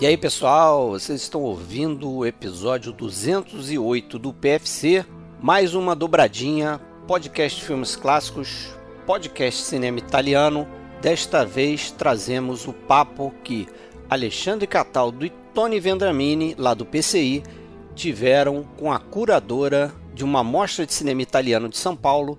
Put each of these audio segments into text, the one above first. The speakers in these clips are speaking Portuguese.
E aí pessoal, vocês estão ouvindo o episódio 208 do PFC, mais uma dobradinha, podcast filmes clássicos, podcast cinema italiano. Desta vez trazemos o papo que Alexandre Cataldo e Tony Vendramini, lá do PCI, tiveram com a curadora de uma mostra de cinema italiano de São Paulo,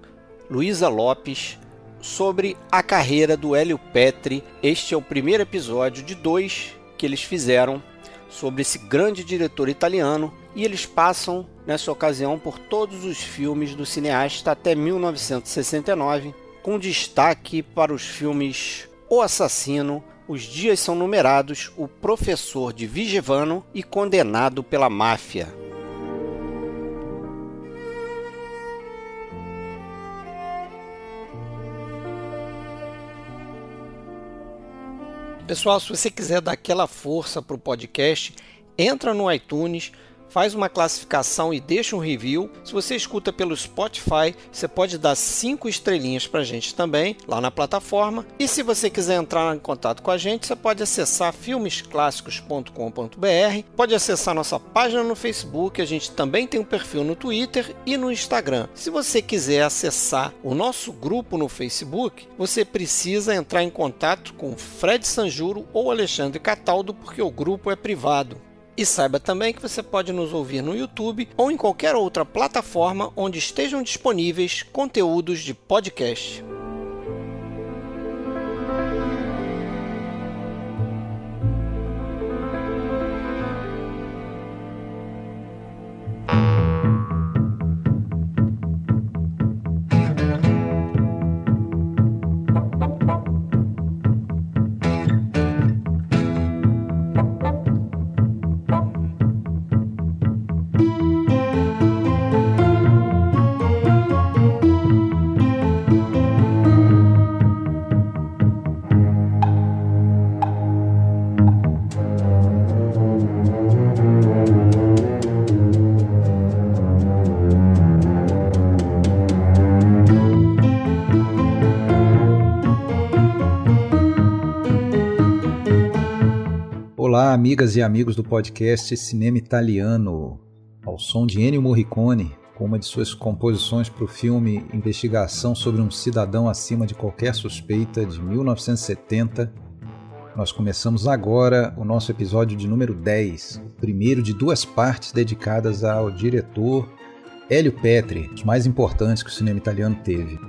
Luísa Lopes, sobre a carreira do Hélio Petri. Este é o primeiro episódio de dois que eles fizeram sobre esse grande diretor italiano e eles passam nessa ocasião por todos os filmes do cineasta até 1969, com destaque para os filmes O Assassino, Os Dias São Numerados, O Professor de Vigevano e Condenado pela Máfia. Pessoal, se você quiser dar aquela força para o podcast, entra no iTunes, faz uma classificação e deixa um review. Se você escuta pelo Spotify, você pode dar cinco estrelinhas para a gente também lá na plataforma. E se você quiser entrar em contato com a gente, você pode acessar filmesclássicos.com.br, pode acessar nossa página no Facebook, a gente também tem um perfil no Twitter e no Instagram. Se você quiser acessar o nosso grupo no Facebook, você precisa entrar em contato com Fred Sanjuro ou Alexandre Cataldo, porque o grupo é privado. E saiba também que você pode nos ouvir no YouTube ou em qualquer outra plataforma onde estejam disponíveis conteúdos de podcast. Amigas e amigos do podcast Cinema Italiano, ao som de Ennio Morricone, com uma de suas composições para o filme Investigação sobre um Cidadão Acima de Qualquer Suspeita, de 1970. Nós começamos agora o nosso episódio de número 10, o primeiro de duas partes dedicadas ao diretor Hélio Petri, os mais importantes que o cinema italiano teve.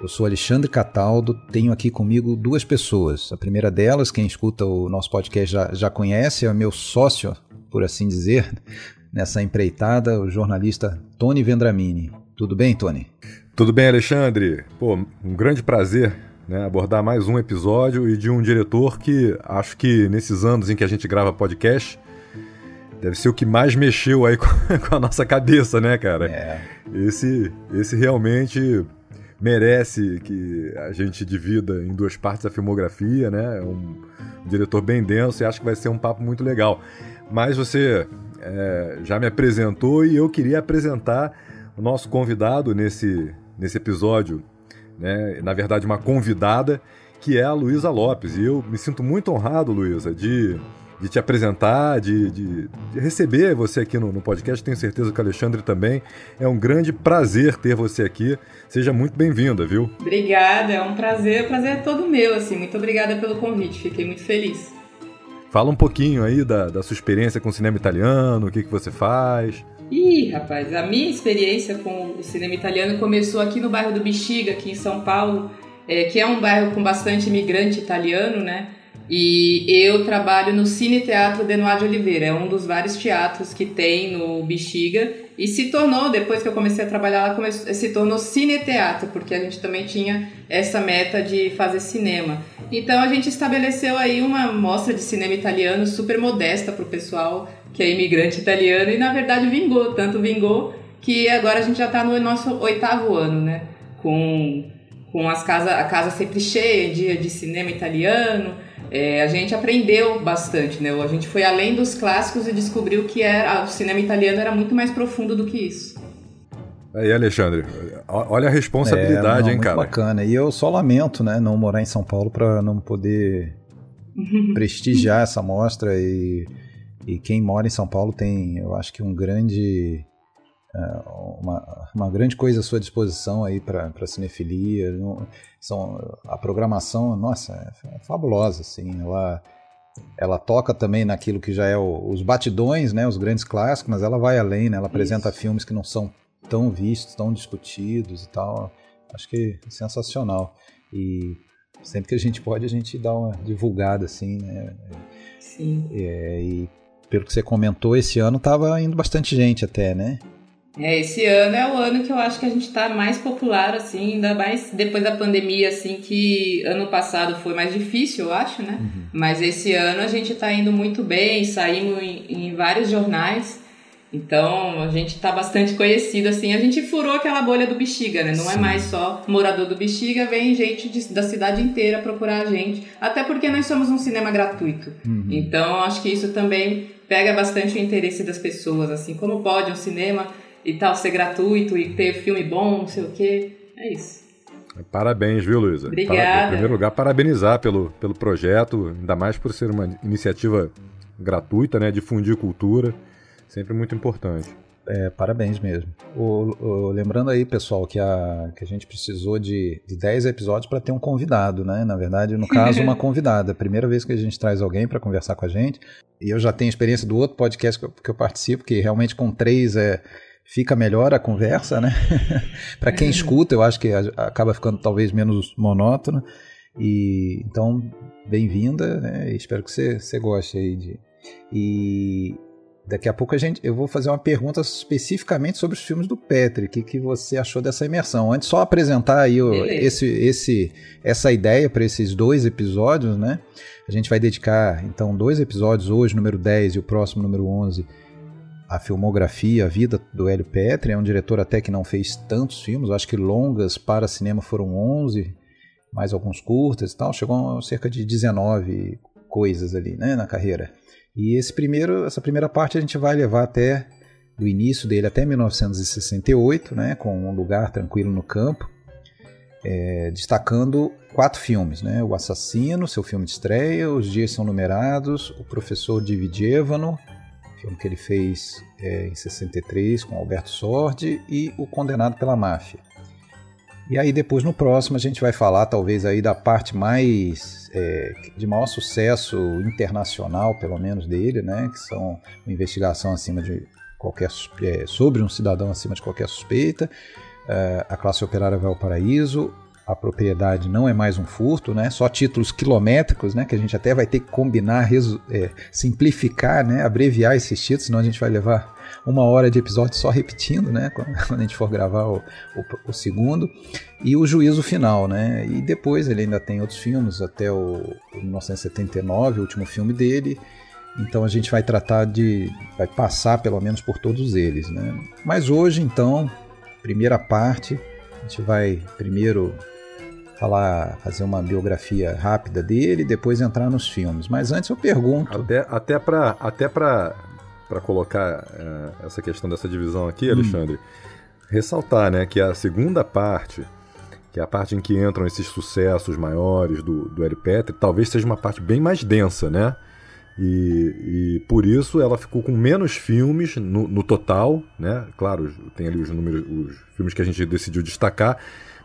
Eu sou Alexandre Cataldo, tenho aqui comigo duas pessoas. A primeira delas, quem escuta o nosso podcast já, já conhece, é o meu sócio, por assim dizer, nessa empreitada, o jornalista Tony Vendramini. Tudo bem, Tony? Tudo bem, Alexandre. Pô, um grande prazer né, abordar mais um episódio e de um diretor que acho que nesses anos em que a gente grava podcast deve ser o que mais mexeu aí com, com a nossa cabeça, né, cara? É. Esse, esse realmente merece que a gente divida em duas partes a filmografia, né? É um diretor bem denso e acho que vai ser um papo muito legal. Mas você é, já me apresentou e eu queria apresentar o nosso convidado nesse, nesse episódio, né? Na verdade, uma convidada que é a Luísa Lopes. E eu me sinto muito honrado, Luísa, de de te apresentar, de, de, de receber você aqui no, no, podcast. Tenho certeza que o Alexandre também. É um grande prazer ter você aqui. Seja muito bem-vinda, viu? Obrigada, é um prazer. O prazer é todo meu, assim. Muito obrigada pelo convite, fiquei muito feliz. Fala um pouquinho aí da, da sua experiência com o cinema italiano, o que, que você faz. Ih, rapaz, a minha experiência com o cinema italiano começou aqui no bairro do Bexiga, aqui em São Paulo, é, que é um bairro com bastante imigrante italiano, né? E eu trabalho no Cine Teatro Denoir de Oliveira, é um dos vários teatros que tem no Bexiga. E se tornou, depois que eu comecei a trabalhar lá, se tornou Cine Teatro, porque a gente também tinha essa meta de fazer cinema. Então a gente estabeleceu aí uma mostra de cinema italiano super modesta para o pessoal que é imigrante italiano e na verdade vingou, tanto vingou que agora a gente já está no nosso oitavo ano, né? Com, com as casa, a casa sempre cheia, dia de cinema italiano é, a gente aprendeu bastante, né? A gente foi além dos clássicos e descobriu que era, o cinema italiano era muito mais profundo do que isso. Aí, Alexandre, olha a responsabilidade, é, não, hein, muito cara? bacana. E eu só lamento, né, não morar em São Paulo para não poder prestigiar essa mostra e, e quem mora em São Paulo tem, eu acho que um grande é, uma, uma grande coisa à sua disposição aí para cinefilia. São, a programação, nossa, é, é fabulosa, assim. Ela, ela toca também naquilo que já é o, os batidões, né, os grandes clássicos, mas ela vai além, né? Ela apresenta Isso. filmes que não são tão vistos, tão discutidos e tal. Acho que é sensacional. E sempre que a gente pode, a gente dá uma divulgada, assim, né? Sim. É, e pelo que você comentou, esse ano tava indo bastante gente até, né? É, esse ano é o ano que eu acho que a gente está mais popular, assim, ainda mais depois da pandemia, assim, que ano passado foi mais difícil, eu acho, né? Uhum. Mas esse ano a gente está indo muito bem, saímos em, em vários jornais. Então a gente está bastante conhecido assim. A gente furou aquela bolha do Bexiga, né? Não é Sim. é mais só morador do Bexiga, vem gente de, da cidade inteira procurar a gente. Até porque nós somos um cinema gratuito. Uhum. Então acho que isso também pega bastante o interesse das pessoas. Assim, como pode um cinema e tal ser gratuito e ter filme bom, não sei o quê. É isso. Parabéns, viu, Luísa? Obrigada. Em primeiro lugar, parabenizar pelo, pelo projeto, ainda mais por ser uma iniciativa gratuita, né? Difundir cultura, sempre muito importante. É, parabéns mesmo. O, o, lembrando aí, pessoal, que a, que a gente precisou de, de 10 episódios para ter um convidado, né? Na verdade, no caso, uma convidada. Primeira vez que a gente traz alguém para conversar com a gente. E eu já tenho experiência do outro podcast que eu, que eu participo, que realmente com três é, fica melhor a conversa, né? para quem escuta, eu acho que acaba ficando talvez menos monótono. E então, bem-vinda, né? Espero que você, você goste aí de. E daqui a pouco a gente, eu vou fazer uma pergunta especificamente sobre os filmes do Petri. O que, que você achou dessa imersão? Antes, só apresentar aí o, esse, esse, essa ideia para esses dois episódios, né? A gente vai dedicar então dois episódios hoje, número 10 e o próximo número 11 a filmografia, a vida do Hélio Petri. É um diretor até que não fez tantos filmes, acho que longas para cinema foram 11, mais alguns curtas e tal. Chegou a cerca de 19 coisas ali né, na carreira. E esse primeiro, essa primeira parte a gente vai levar até do início dele até 1968, né, com Um Lugar Tranquilo no Campo, é, destacando quatro filmes, né, O Assassino, seu filme de estreia, Os Dias São Numerados, O Professor Dividievano, filme que ele fez é, em 63 com Alberto Sordi e O Condenado pela Máfia. E aí depois no próximo a gente vai falar talvez aí da parte mais é, de maior sucesso internacional, pelo menos dele, né, que são uma investigação acima de qualquer é, sobre um cidadão acima de qualquer suspeita, é, a classe operária vai ao paraíso, a propriedade não é mais um furto, né? Só títulos quilométricos, né? Que a gente até vai ter que combinar, é, simplificar, né? Abreviar esses títulos, senão a gente vai levar uma hora de episódio só repetindo, né? Quando a gente for gravar o, o, o, segundo. E o juízo final, né? E depois ele ainda tem outros filmes, até o, o 1979, o último filme dele. Então a gente vai tratar de. vai passar pelo menos por todos eles, né? Mas hoje, então, primeira parte, a gente vai primeiro falar, fazer uma biografia rápida dele, depois entrar nos filmes. Mas antes eu pergunto. Até, até para até para colocar uh, essa questão dessa divisão aqui, hum. Alexandre, hum. ressaltar né, que a segunda parte, que é a parte em que entram esses sucessos maiores do, do Harry Petri, talvez seja uma parte bem mais densa, né? E, e, por isso ela ficou com menos filmes no, no, total, né? Claro, tem ali os números, os filmes que a gente decidiu destacar,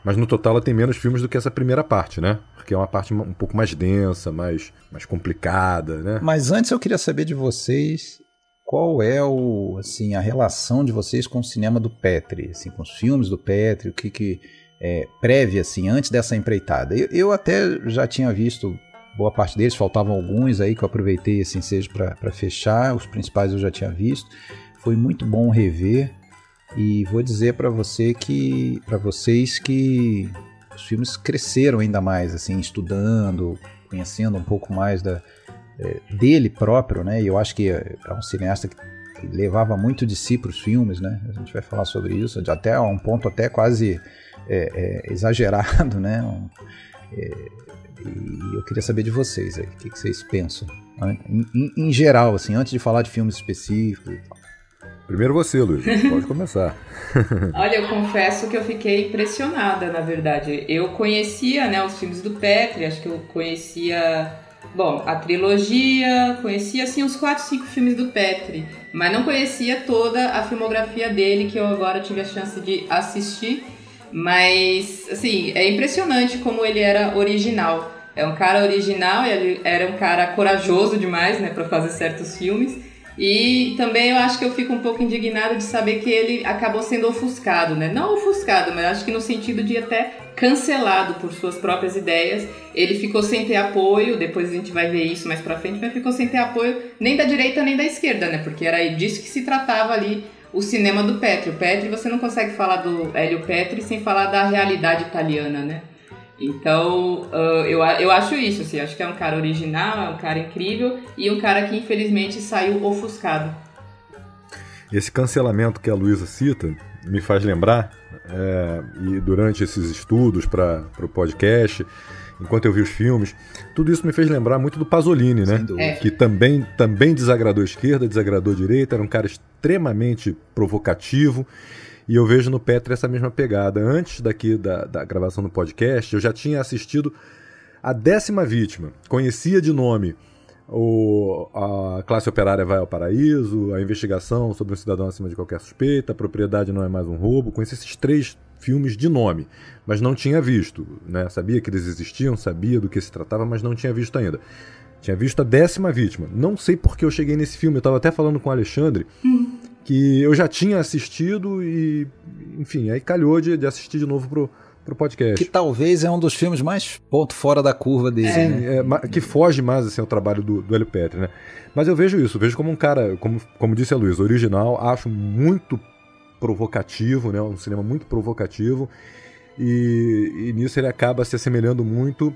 mas no total ela tem menos filmes do que essa primeira parte, né? Porque é uma parte um pouco mais densa, mais, mais complicada, né? Mas antes eu queria saber de vocês qual é o, assim, a relação de vocês com o cinema do Petri, assim, com os filmes do Petri, o que que é, prévia, assim, antes dessa empreitada. Eu, eu até já tinha visto boa parte deles, faltavam alguns aí que eu aproveitei assim seja para fechar, os principais eu já tinha visto. Foi muito bom rever. E vou dizer para você que para vocês que os filmes cresceram ainda mais assim, estudando, conhecendo um pouco mais da é, dele próprio, né? E eu acho que é, é um cineasta que, levava muito de si para os filmes, né? A gente vai falar sobre isso, até um ponto até quase é, é, exagerado, né? Um, é, e eu queria saber de vocês o que, que vocês pensam, em, em, em, geral, assim, antes de falar de filmes específicos. Primeiro você, Luiz, pode começar. Olha, eu confesso que eu fiquei impressionada, na verdade. Eu conhecia né, os filmes do Petri, acho que eu conhecia Bom, a trilogia, conhecia assim uns 4, 5 filmes do Petri, mas não conhecia toda a filmografia dele que eu agora tive a chance de assistir. Mas, assim, é impressionante como ele era original. É um cara original, ele era um cara corajoso demais, né, para fazer certos filmes. E também eu acho que eu fico um pouco indignada de saber que ele acabou sendo ofuscado, né? Não ofuscado, mas acho que no sentido de até cancelado por suas próprias ideias. Ele ficou sem ter apoio, depois a gente vai ver isso mais pra frente, mas ficou sem ter apoio nem da direita nem da esquerda, né? Porque era disso que se tratava ali o cinema do Petri. O Petri, você não consegue falar do Hélio Petri sem falar da realidade italiana, né? Então, uh, eu, eu acho isso, assim, acho que é um cara original, é um cara incrível e um cara que infelizmente saiu ofuscado. Esse cancelamento que a Luísa cita me faz lembrar, é, e durante esses estudos para o podcast, enquanto eu vi os filmes, tudo isso me fez lembrar muito do Pasolini, né? É. Que também, também desagradou a esquerda, desagradou a direita, era um cara extremamente provocativo e eu vejo no Petri essa mesma pegada. Antes daqui da, da gravação do podcast, eu já tinha assistido a décima vítima. Conhecia de nome o, a classe operária vai ao paraíso, a investigação sobre um cidadão acima de qualquer suspeita, a propriedade não é mais um roubo. Conheci esses três filmes de nome, mas não tinha visto. Né? Sabia que eles existiam, sabia do que se tratava, mas não tinha visto ainda. Tinha visto a décima vítima. Não sei porque eu cheguei nesse filme. Eu estava até falando com o Alexandre. Hum que eu já tinha assistido e, enfim, aí calhou de, de assistir de novo pro, pro podcast. Que talvez é um dos filmes mais ponto fora da curva dele. Sim, né? é, que foge mais assim, ao trabalho do, do Hélio Petri, né? Mas eu vejo isso, vejo como um cara, como, como disse a Luiz, original, acho muito provocativo, né? Um cinema muito provocativo. E, e nisso ele acaba se assemelhando muito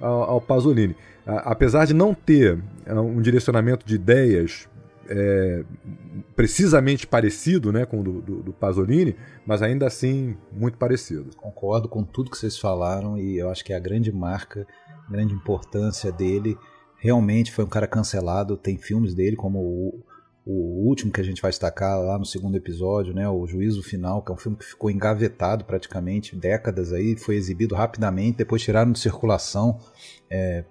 ao, ao Pasolini. A, apesar de não ter é, um direcionamento de ideias é, precisamente parecido né, com o do, do, do, Pasolini, mas ainda assim muito parecido. Concordo com tudo que vocês falaram e eu acho que a grande marca, a grande importância dele. Realmente foi um cara cancelado, tem filmes dele como o, o último que a gente vai destacar lá no segundo episódio, né, o Juízo Final, que é um filme que ficou engavetado praticamente décadas aí, foi exibido rapidamente, depois tiraram de circulação é,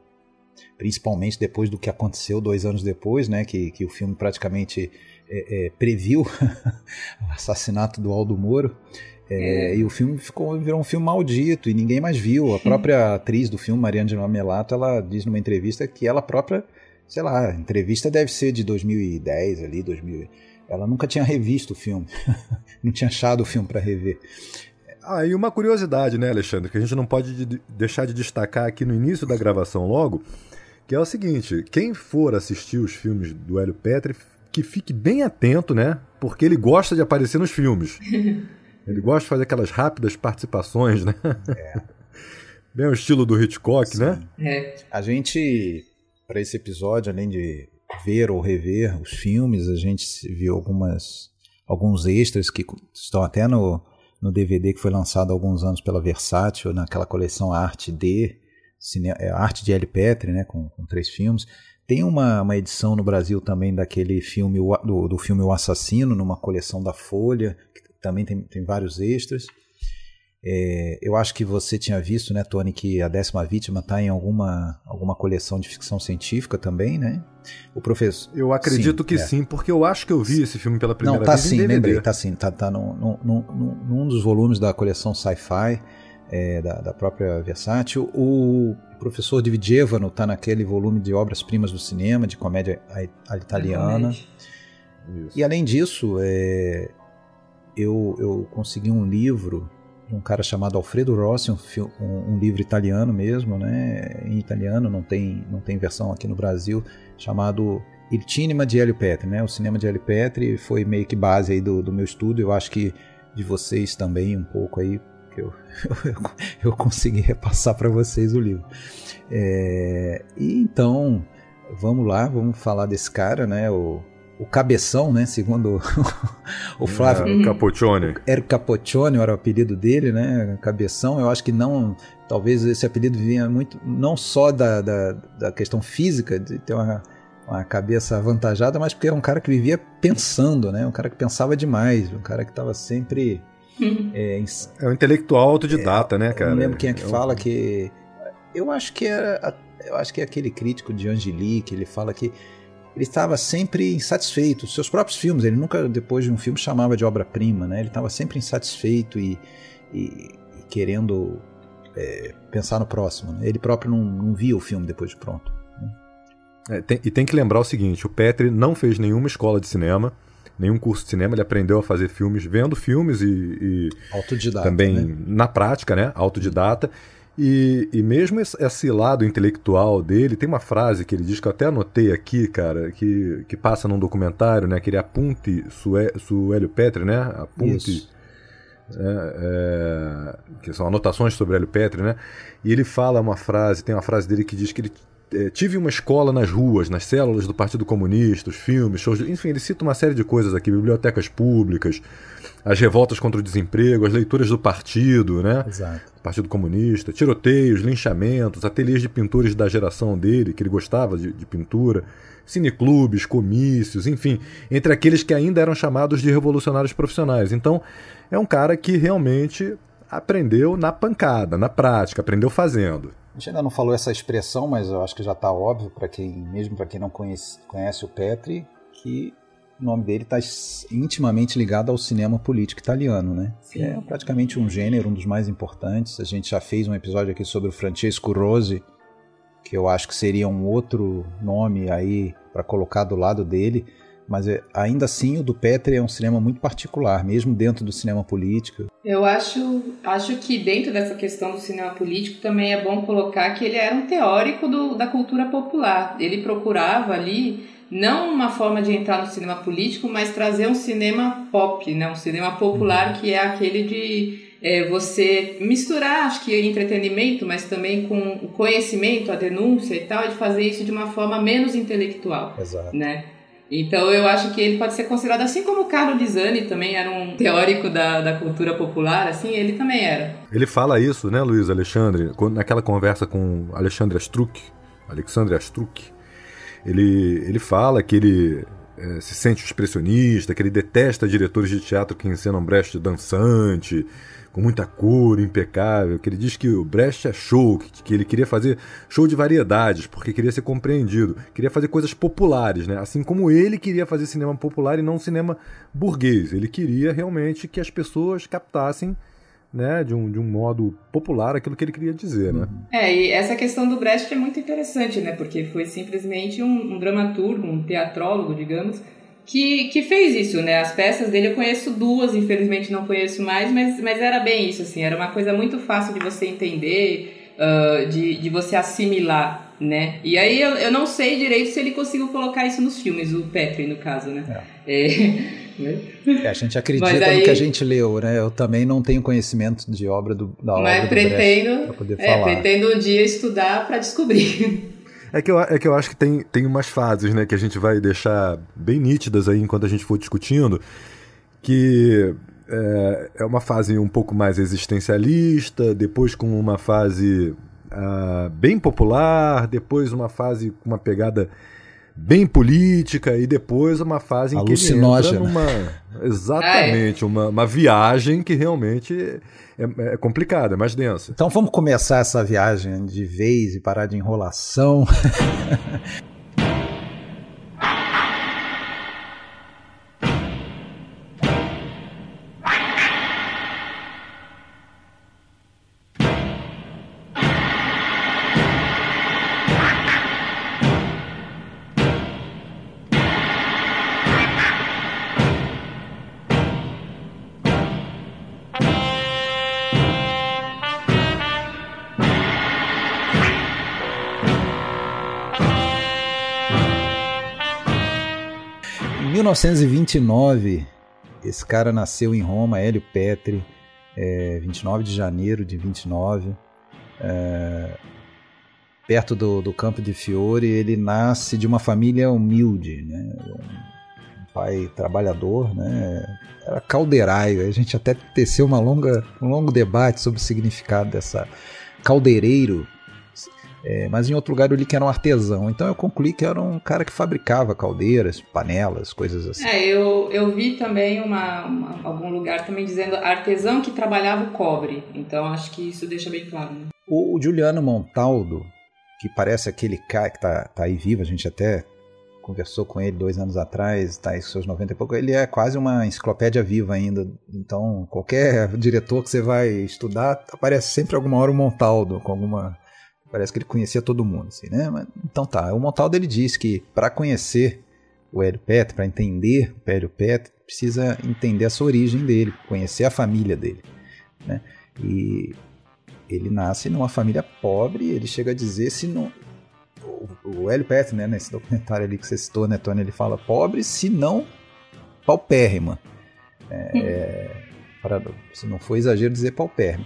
principalmente depois do que aconteceu dois anos depois, né, que, que o filme praticamente é, é, previu o assassinato do Aldo Moro. É, é. E o filme ficou, virou um filme maldito e ninguém mais viu. A própria atriz do filme, Mariana de Melato, ela diz numa entrevista que ela própria, sei lá, a entrevista deve ser de 2010 ali, 2000. Ela nunca tinha revisto o filme, não tinha achado o filme para rever. Ah, e uma curiosidade, né, Alexandre, que a gente não pode deixar de destacar aqui no início da gravação logo, que é o seguinte: quem for assistir os filmes do Hélio Petri, que fique bem atento, né? Porque ele gosta de aparecer nos filmes. ele gosta de fazer aquelas rápidas participações, né? É. Bem o estilo do Hitchcock, né? Sim. né? É. A gente, para esse episódio, além de ver ou rever os filmes, a gente viu algumas alguns extras que estão até no, no DVD que foi lançado há alguns anos pela Versátil, naquela coleção Arte D, cine, é, arte de L. Petri, né, com, com três filmes. Tem uma, uma, edição no Brasil também daquele filme, do, do filme O Assassino, numa coleção da Folha, que também tem, tem vários extras. É, eu acho que você tinha visto, né, Tony, que a décima vítima está em alguma, alguma coleção de ficção científica também, né? O professor. Eu acredito sim, que é. sim, porque eu acho que eu vi esse filme pela primeira Não, tá vez. Sim, lembrei, tá sim, tá, tá num, num, num, num dos volumes da coleção Sci-Fi é, da, da, própria Versátil. O professor Dividievano está naquele volume de obras-primas do cinema, de comédia italiana. E além disso, é, eu, eu consegui um livro de um cara chamado Alfredo Rossi, um, um, um, livro italiano mesmo, né? Em italiano, não tem, não tem versão aqui no Brasil, chamado Il Cinema de Elio Petri, né? O cinema de Elio Petri foi meio que base aí do, do meu estudo, eu acho que de vocês também um pouco aí, que eu, eu, eu consegui repassar para vocês o livro. É, e então, vamos lá, vamos falar desse cara, né? O, o cabeção, né? Segundo o Flávio. O Capoccione. Era Capoccione, era o apelido dele, né? Cabeção. Eu acho que não. Talvez esse apelido vinha muito. Não só da, da, da questão física, de ter uma, uma cabeça avantajada, mas porque era um cara que vivia pensando, né? Um cara que pensava demais, um cara que estava sempre é, é um intelectual autodidata, é, né, cara? Eu não lembro quem é que é fala que Eu acho que era. Eu acho que é aquele crítico de Angelique, ele fala que ele estava sempre insatisfeito. Seus próprios filmes, ele nunca, depois de um filme, chamava de obra-prima, né? Ele estava sempre insatisfeito e, e, e querendo é, pensar no próximo. Né? Ele próprio não, não, via o filme depois de pronto. Né? É, tem, e tem que lembrar o seguinte: o Petri não fez nenhuma escola de cinema, nenhum curso de cinema. Ele aprendeu a fazer filmes vendo filmes e, e autodidata, também né? na prática, né? Autodidata. E, e mesmo esse lado intelectual dele, tem uma frase que ele diz que eu até anotei aqui, cara, que, que passa num documentário, né? Aquele Apunte Suélio Petri, né? Apunte. Isso. É, é, que são anotações sobre Hélio Petri, né? E ele fala uma frase, tem uma frase dele que diz que ele é, tive uma escola nas ruas, nas células do Partido Comunista, os filmes, shows, de... enfim, ele cita uma série de coisas aqui, bibliotecas públicas, as revoltas contra o desemprego, as leituras do partido, né? Exato. Partido Comunista, tiroteios, linchamentos, ateliês de pintores da geração dele, que ele gostava de, de pintura, cineclubes, comícios, enfim, entre aqueles que ainda eram chamados de revolucionários profissionais. Então, é um cara que realmente aprendeu na pancada, na prática, aprendeu fazendo. A gente ainda não falou essa expressão, mas eu acho que já está óbvio para quem, mesmo para quem não conhece, conhece o Petri, que o nome dele está intimamente ligado ao cinema político italiano, né? Sim. É praticamente um gênero, um dos mais importantes. A gente já fez um episódio aqui sobre o Francesco Rosi, que eu acho que seria um outro nome aí para colocar do lado dele. Mas é, ainda assim o do Petri é um cinema muito particular, mesmo dentro do cinema político. Eu acho, acho que dentro dessa questão do cinema político também é bom colocar que ele era um teórico do, da cultura popular. Ele procurava ali não uma forma de entrar no cinema político, mas trazer um cinema pop, né? um cinema popular uhum. que é aquele de é, você misturar, acho que entretenimento, mas também com o conhecimento, a denúncia e tal, e de fazer isso de uma forma menos intelectual, Exato. né? Então eu acho que ele pode ser considerado, assim como Carlo Lisani também era um teórico da, da cultura popular, assim, ele também era. Ele fala isso, né, Luiz Alexandre, naquela conversa com Alexandre Astruc, Alexandre Astruc, ele, ele fala que ele é, se sente expressionista, que ele detesta diretores de teatro que encenam Brecht dançante, com muita cor, impecável, que ele diz que o Brecht é show, que, que ele queria fazer show de variedades, porque queria ser compreendido, queria fazer coisas populares, né? Assim como ele queria fazer cinema popular e não cinema burguês. Ele queria realmente que as pessoas captassem né, de um, de um modo popular aquilo que ele queria dizer, né? É, e essa questão do Brecht é muito interessante, né? Porque foi simplesmente um, um dramaturgo, um teatrólogo, digamos, que, que fez isso, né? As peças dele eu conheço duas, infelizmente não conheço mais, mas, mas era bem isso, assim, era uma coisa muito fácil de você entender, uh, de, de você assimilar, né? E aí eu, eu não sei direito se ele conseguiu colocar isso nos filmes, o Petri, no caso, né? É. é. É, a gente acredita aí, no que a gente leu, né? Eu também não tenho conhecimento de obra do, da obra mas pretendo, do poder é, pretendo um dia estudar para descobrir. É que, eu, é que eu acho que tem, tem umas fases, né, que a gente vai deixar bem nítidas aí enquanto a gente for discutindo, que é, é uma fase um pouco mais existencialista, depois com uma fase uh, bem popular, depois uma fase com uma pegada bem política e depois uma fase em que ele entra numa exatamente uma, uma viagem que realmente é, é complicada, é mais densa. Então vamos começar essa viagem de vez e parar de enrolação. 1929, esse cara nasceu em Roma, Hélio Petri, é, 29 de janeiro de 29, é, perto do, do Campo de Fiore. Ele nasce de uma família humilde, né? um pai trabalhador, né? era caldeiraio. A gente até teceu uma longa, um longo debate sobre o significado dessa caldeireiro é, mas em outro lugar eu li que era um artesão. Então eu concluí que era um cara que fabricava caldeiras, panelas, coisas assim. É, eu, eu vi também uma, uma algum lugar também dizendo artesão que trabalhava o cobre. Então acho que isso deixa bem claro. Né? O, o Juliano Montaldo, que parece aquele cara que tá, tá aí vivo, a gente até conversou com ele dois anos atrás, tá aí com seus 90 e pouco, ele é quase uma enciclopédia viva ainda. Então, qualquer diretor que você vai estudar, aparece sempre alguma hora o Montaldo, com alguma. Parece que ele conhecia todo mundo, assim, né? Mas, então tá, o Montaldo ele diz que para conhecer o Hélio Petri, para entender o Hélio Petri, precisa entender a sua origem dele, conhecer a família dele, né? E ele nasce numa família pobre, ele chega a dizer se não, o, Hélio Petri, né, nesse documentário ali que você citou, né, Tony, ele fala pobre, se não paupérrima. É, é, para, se não for exagero dizer paupérrima.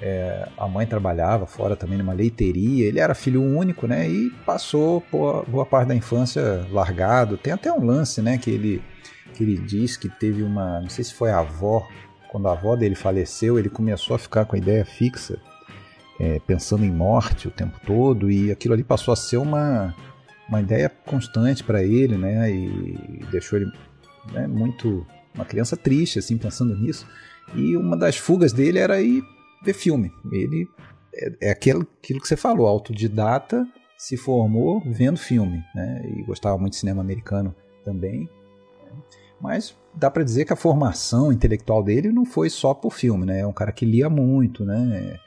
É, a mãe trabalhava fora também numa leiteria, ele era filho único, né, e passou boa, parte da infância largado. Tem até um lance, né, que ele, que ele diz que teve uma, não sei se foi a avó, quando a avó dele faleceu, ele começou a ficar com a ideia fixa é, pensando em morte o tempo todo e aquilo ali passou a ser uma, uma ideia constante para ele, né? E deixou ele né, muito uma criança triste assim pensando nisso. E uma das fugas dele era ir ver filme. Ele é, é aquilo, aquilo que você falou, autodidata, se formou vendo filme, né? E gostava muito de cinema americano também. Mas dá para dizer que a formação intelectual dele não foi só por filme, né? É um cara que lia muito, né?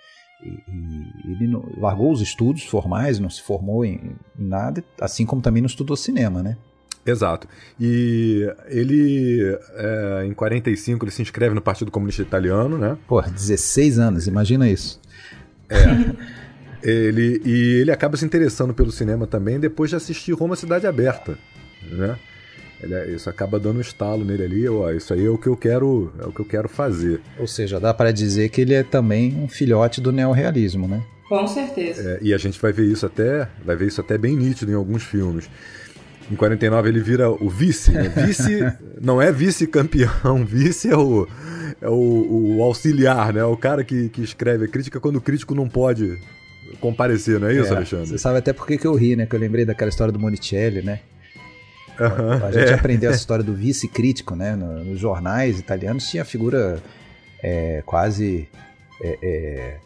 E, ele não, largou os estudos formais, não se formou em, em, nada, assim como também não estudou cinema, né? Exato. E ele, é, em 45, ele se inscreve no Partido Comunista Italiano, né? Pô, 16 anos, imagina isso. É. ele, e ele acaba se interessando pelo cinema também depois de assistir Roma Cidade Aberta, né? Ele, é, isso acaba dando um estalo nele ali, ó, isso aí é o que eu quero, é o que eu quero fazer. Ou seja, dá para dizer que ele é também um filhote do neorrealismo, né? Com certeza. É, e a gente vai ver isso até, vai ver isso até bem nítido em alguns filmes. Em 49 ele vira o vice, né? Vice não é vice-campeão, vice é o, é o, o, auxiliar, né? O cara que, que escreve a crítica quando o crítico não pode comparecer, não é isso, é, Alexandre? Você sabe até por que eu ri, né? Que eu lembrei daquela história do Monicelli, né? Uhum, a gente é. aprendeu essa história do vice-crítico, né? Nos jornais italianos tinha a figura é, quase é, é,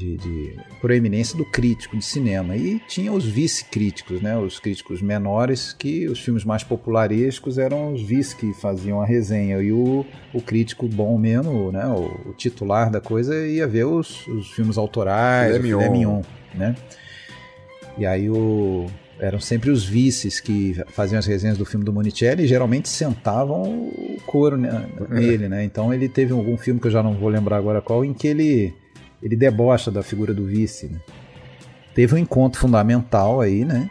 de, de, proeminência do crítico de cinema. E tinha os vice-críticos, né? Os críticos menores, que os filmes mais popularescos eram os vice que faziam a resenha. E o, o crítico bom mesmo, né? O, o titular da coisa ia ver os, os filmes autorais, filé mignon. mignon, né? E aí o eram sempre os vices que faziam as resenhas do filme do Monicelli e geralmente sentavam o couro nele, né? Então ele teve algum filme que eu já não vou lembrar agora qual, em que ele, ele debocha da figura do vice, né? Teve um encontro fundamental aí, né?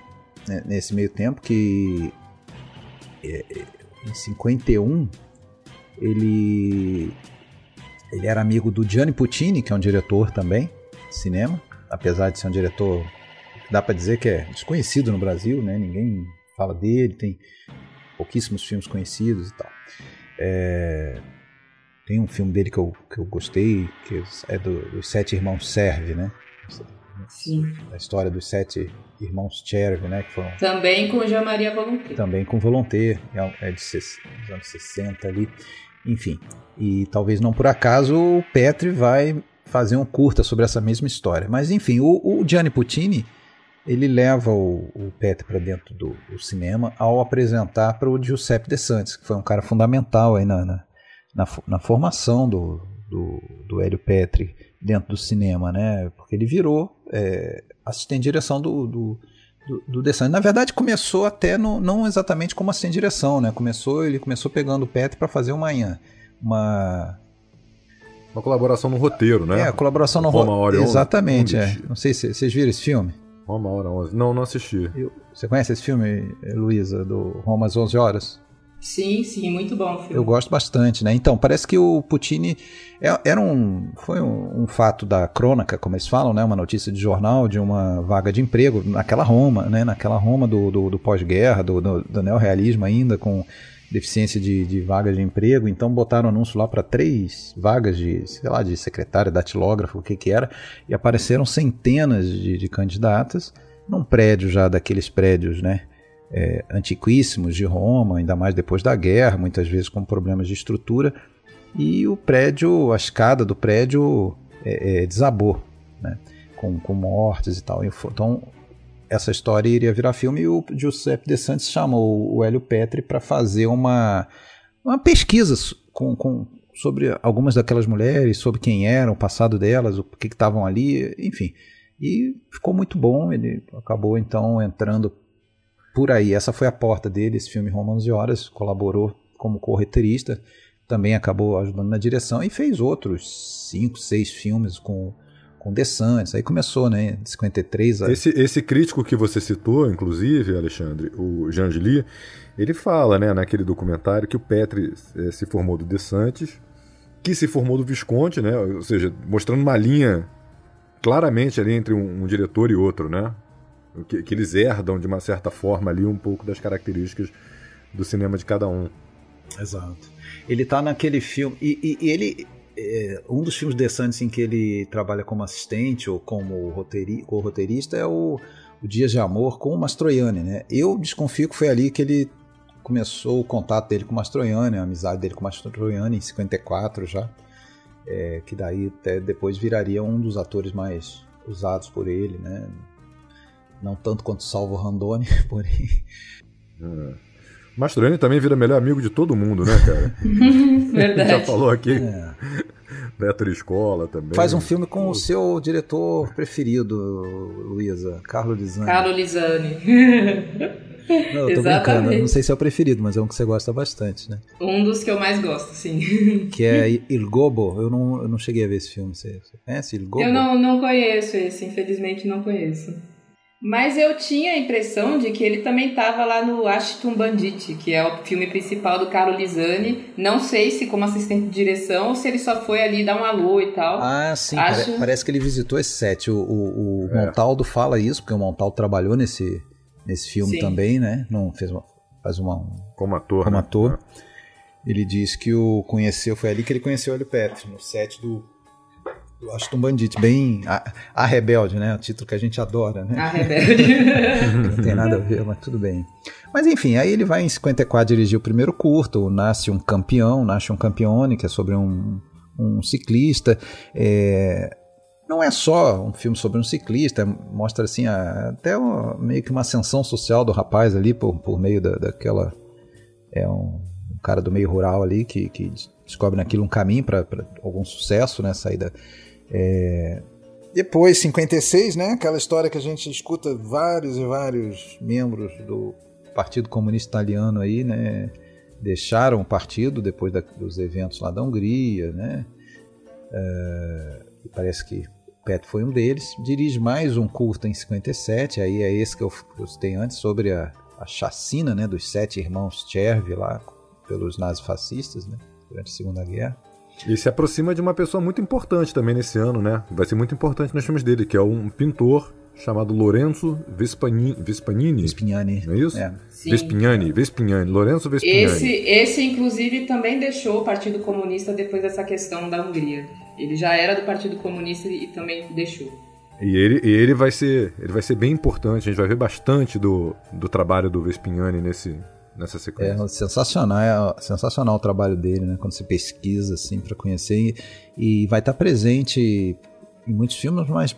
Nesse meio tempo que é, em 51 ele ele era amigo do Gianni Puccini, que é um diretor também de cinema, apesar de ser um diretor dá para dizer que é desconhecido no Brasil, né? Ninguém fala dele, tem pouquíssimos filmes conhecidos e tal. É, tem um filme dele que eu, que eu gostei, que é do, dos Sete Irmãos Serve, né? Sim. A história dos sete irmãos Cherve, né? Que foram... Também com Jean Maria Volonté. Também com Volonté, é, é de dos anos 60 ali. Enfim, e talvez não por acaso o Petri vai fazer um curta sobre essa mesma história. Mas enfim, o, o Gianni Puccini ele leva o, o Petri para dentro do, do, cinema ao apresentar para o Giuseppe De Santis, que foi um cara fundamental aí na, na, na, na formação do, do, do Hélio Petri dentro do cinema, né? Porque ele virou é, assistente de direção do, do, do, do De Santis. Na verdade, começou até no, não exatamente como assistente de direção, né? Começou, ele começou pegando o Petri para fazer uma, uma uma colaboração no roteiro, né? É, colaboração no roteiro. Exatamente, é. Não sei se vocês viram esse filme. Roma, hora 11. Não, não assisti. Eu, você conhece esse filme, Luísa, do Roma às 11 horas? Sim, sim, muito bom o filme. Eu gosto bastante, né? Então, parece que o Puccini é, era um, foi um, um, fato da crônica, como eles falam, né? Uma notícia de jornal de uma vaga de emprego naquela Roma, né? Naquela Roma do, do, do pós-guerra, do, do, do neorrealismo ainda, com deficiência de, de vagas de emprego, então botaram anúncio lá para três vagas de, sei lá, de secretária, datilógrafo, o que que era, e apareceram centenas de, de candidatas num prédio já daqueles prédios, né, é, antiquíssimos de Roma, ainda mais depois da guerra, muitas vezes com problemas de estrutura, e o prédio, a escada do prédio é, é, desabou, né. com, com mortes e tal. Então, essa história iria virar filme e o Giuseppe De Santis chamou o Hélio Petri para fazer uma, uma pesquisa com, com, sobre algumas daquelas mulheres, sobre quem eram, o passado delas, o que estavam ali, enfim. E ficou muito bom, ele acabou então entrando por aí. Essa foi a porta dele, esse filme Romanos e Horas, colaborou como correteirista, também acabou ajudando na direção e fez outros cinco, seis filmes com com The Sands, aí começou, né, de 53 a... Esse, esse crítico que você citou, inclusive, Alexandre, o Jean Gilly, ele fala, né, naquele documentário que o Petri é, se formou do De Santis, que se formou do Visconti, né, ou seja, mostrando uma linha claramente ali entre um, um diretor e outro, né, que, que eles herdam de uma certa forma ali um pouco das características do cinema de cada um. Exato. Ele tá naquele filme. E, e, e ele. É, um dos filmes de Santos em que ele trabalha como assistente ou como roteiri, roteirista é o, o Dias de Amor com o Mastroianni, né? Eu desconfio que foi ali que ele começou o contato dele com o Mastroianni, a amizade dele com o Mastroianni em 54 já. É, que daí até depois viraria um dos atores mais usados por ele, né? Não tanto quanto Salvo Randoni, porém. É. Mastroianni também vira melhor amigo de todo mundo, né, cara? Verdade. Já falou aqui. É. Neto Escola também. Faz um filme com o seu diretor preferido, Luísa, Carlo Lisani. Carlo Lisani. Não, eu tô brincando, não sei se é o preferido, mas é um que você gosta bastante, né? Um dos que eu mais gosto, sim. Que é Il Gobo. Eu não, eu não cheguei a ver esse filme. Você, você conhece Il Gobo? Eu não, não conheço esse, infelizmente não conheço. Mas eu tinha a impressão de que ele também estava lá no Ashton Bandit, que é o filme principal do Carlo Lisani. Não sei se como assistente de direção ou se ele só foi ali dar um alô e tal. Ah, sim. Acho... Pare parece que ele visitou esse set. O, o, o é. Montaldo fala isso, porque o Montaldo trabalhou nesse, nesse filme sim. também, né? Não fez uma, faz uma como ator. Como né? ator. Ele diz que o conheceu, foi ali que ele conheceu o Hélio Petri, no set do eu acho um bandite bem. A, a, Rebelde, né? O título que a gente adora, né? A Rebelde. não tem nada a ver, mas tudo bem. Mas enfim, aí ele vai em 54 dirigir o primeiro curto, Nasce um Campeão, Nasce um Campione, que é sobre um, um ciclista. É, não é só um filme sobre um ciclista, mostra assim a, até uma, meio que uma ascensão social do rapaz ali por, por meio da, daquela. É um, um cara do meio rural ali que, que descobre naquilo um caminho para algum sucesso, né? Saída é... Depois, 56, né? Aquela história que a gente escuta vários e vários membros do Partido Comunista Italiano aí, né? Deixaram o partido depois da, dos eventos lá da Hungria, né? É... Parece que Pet foi um deles. Dirige mais um curta em 57, aí é esse que eu, eu citei antes, sobre a, a chacina né, dos sete irmãos Chervi lá pelos nazifascistas né, durante a Segunda Guerra. E se aproxima de uma pessoa muito importante também nesse ano, né? Vai ser muito importante nos filmes dele, que é um pintor chamado Lorenzo Vespanini. Vespanini. Vespignani. Não é isso? É. Vespignani, Vespignani, Lorenzo Vespignani. Esse, esse, inclusive, também deixou o Partido Comunista depois dessa questão da Hungria. Ele já era do Partido Comunista e também deixou. E ele, e ele vai ser ele vai ser bem importante, a gente vai ver bastante do, do trabalho do Vespignani nesse, nessa sequência. É sensacional, é sensacional o trabalho dele, né? Quando você pesquisa assim para conhecer e, e vai estar tá presente em muitos filmes, mas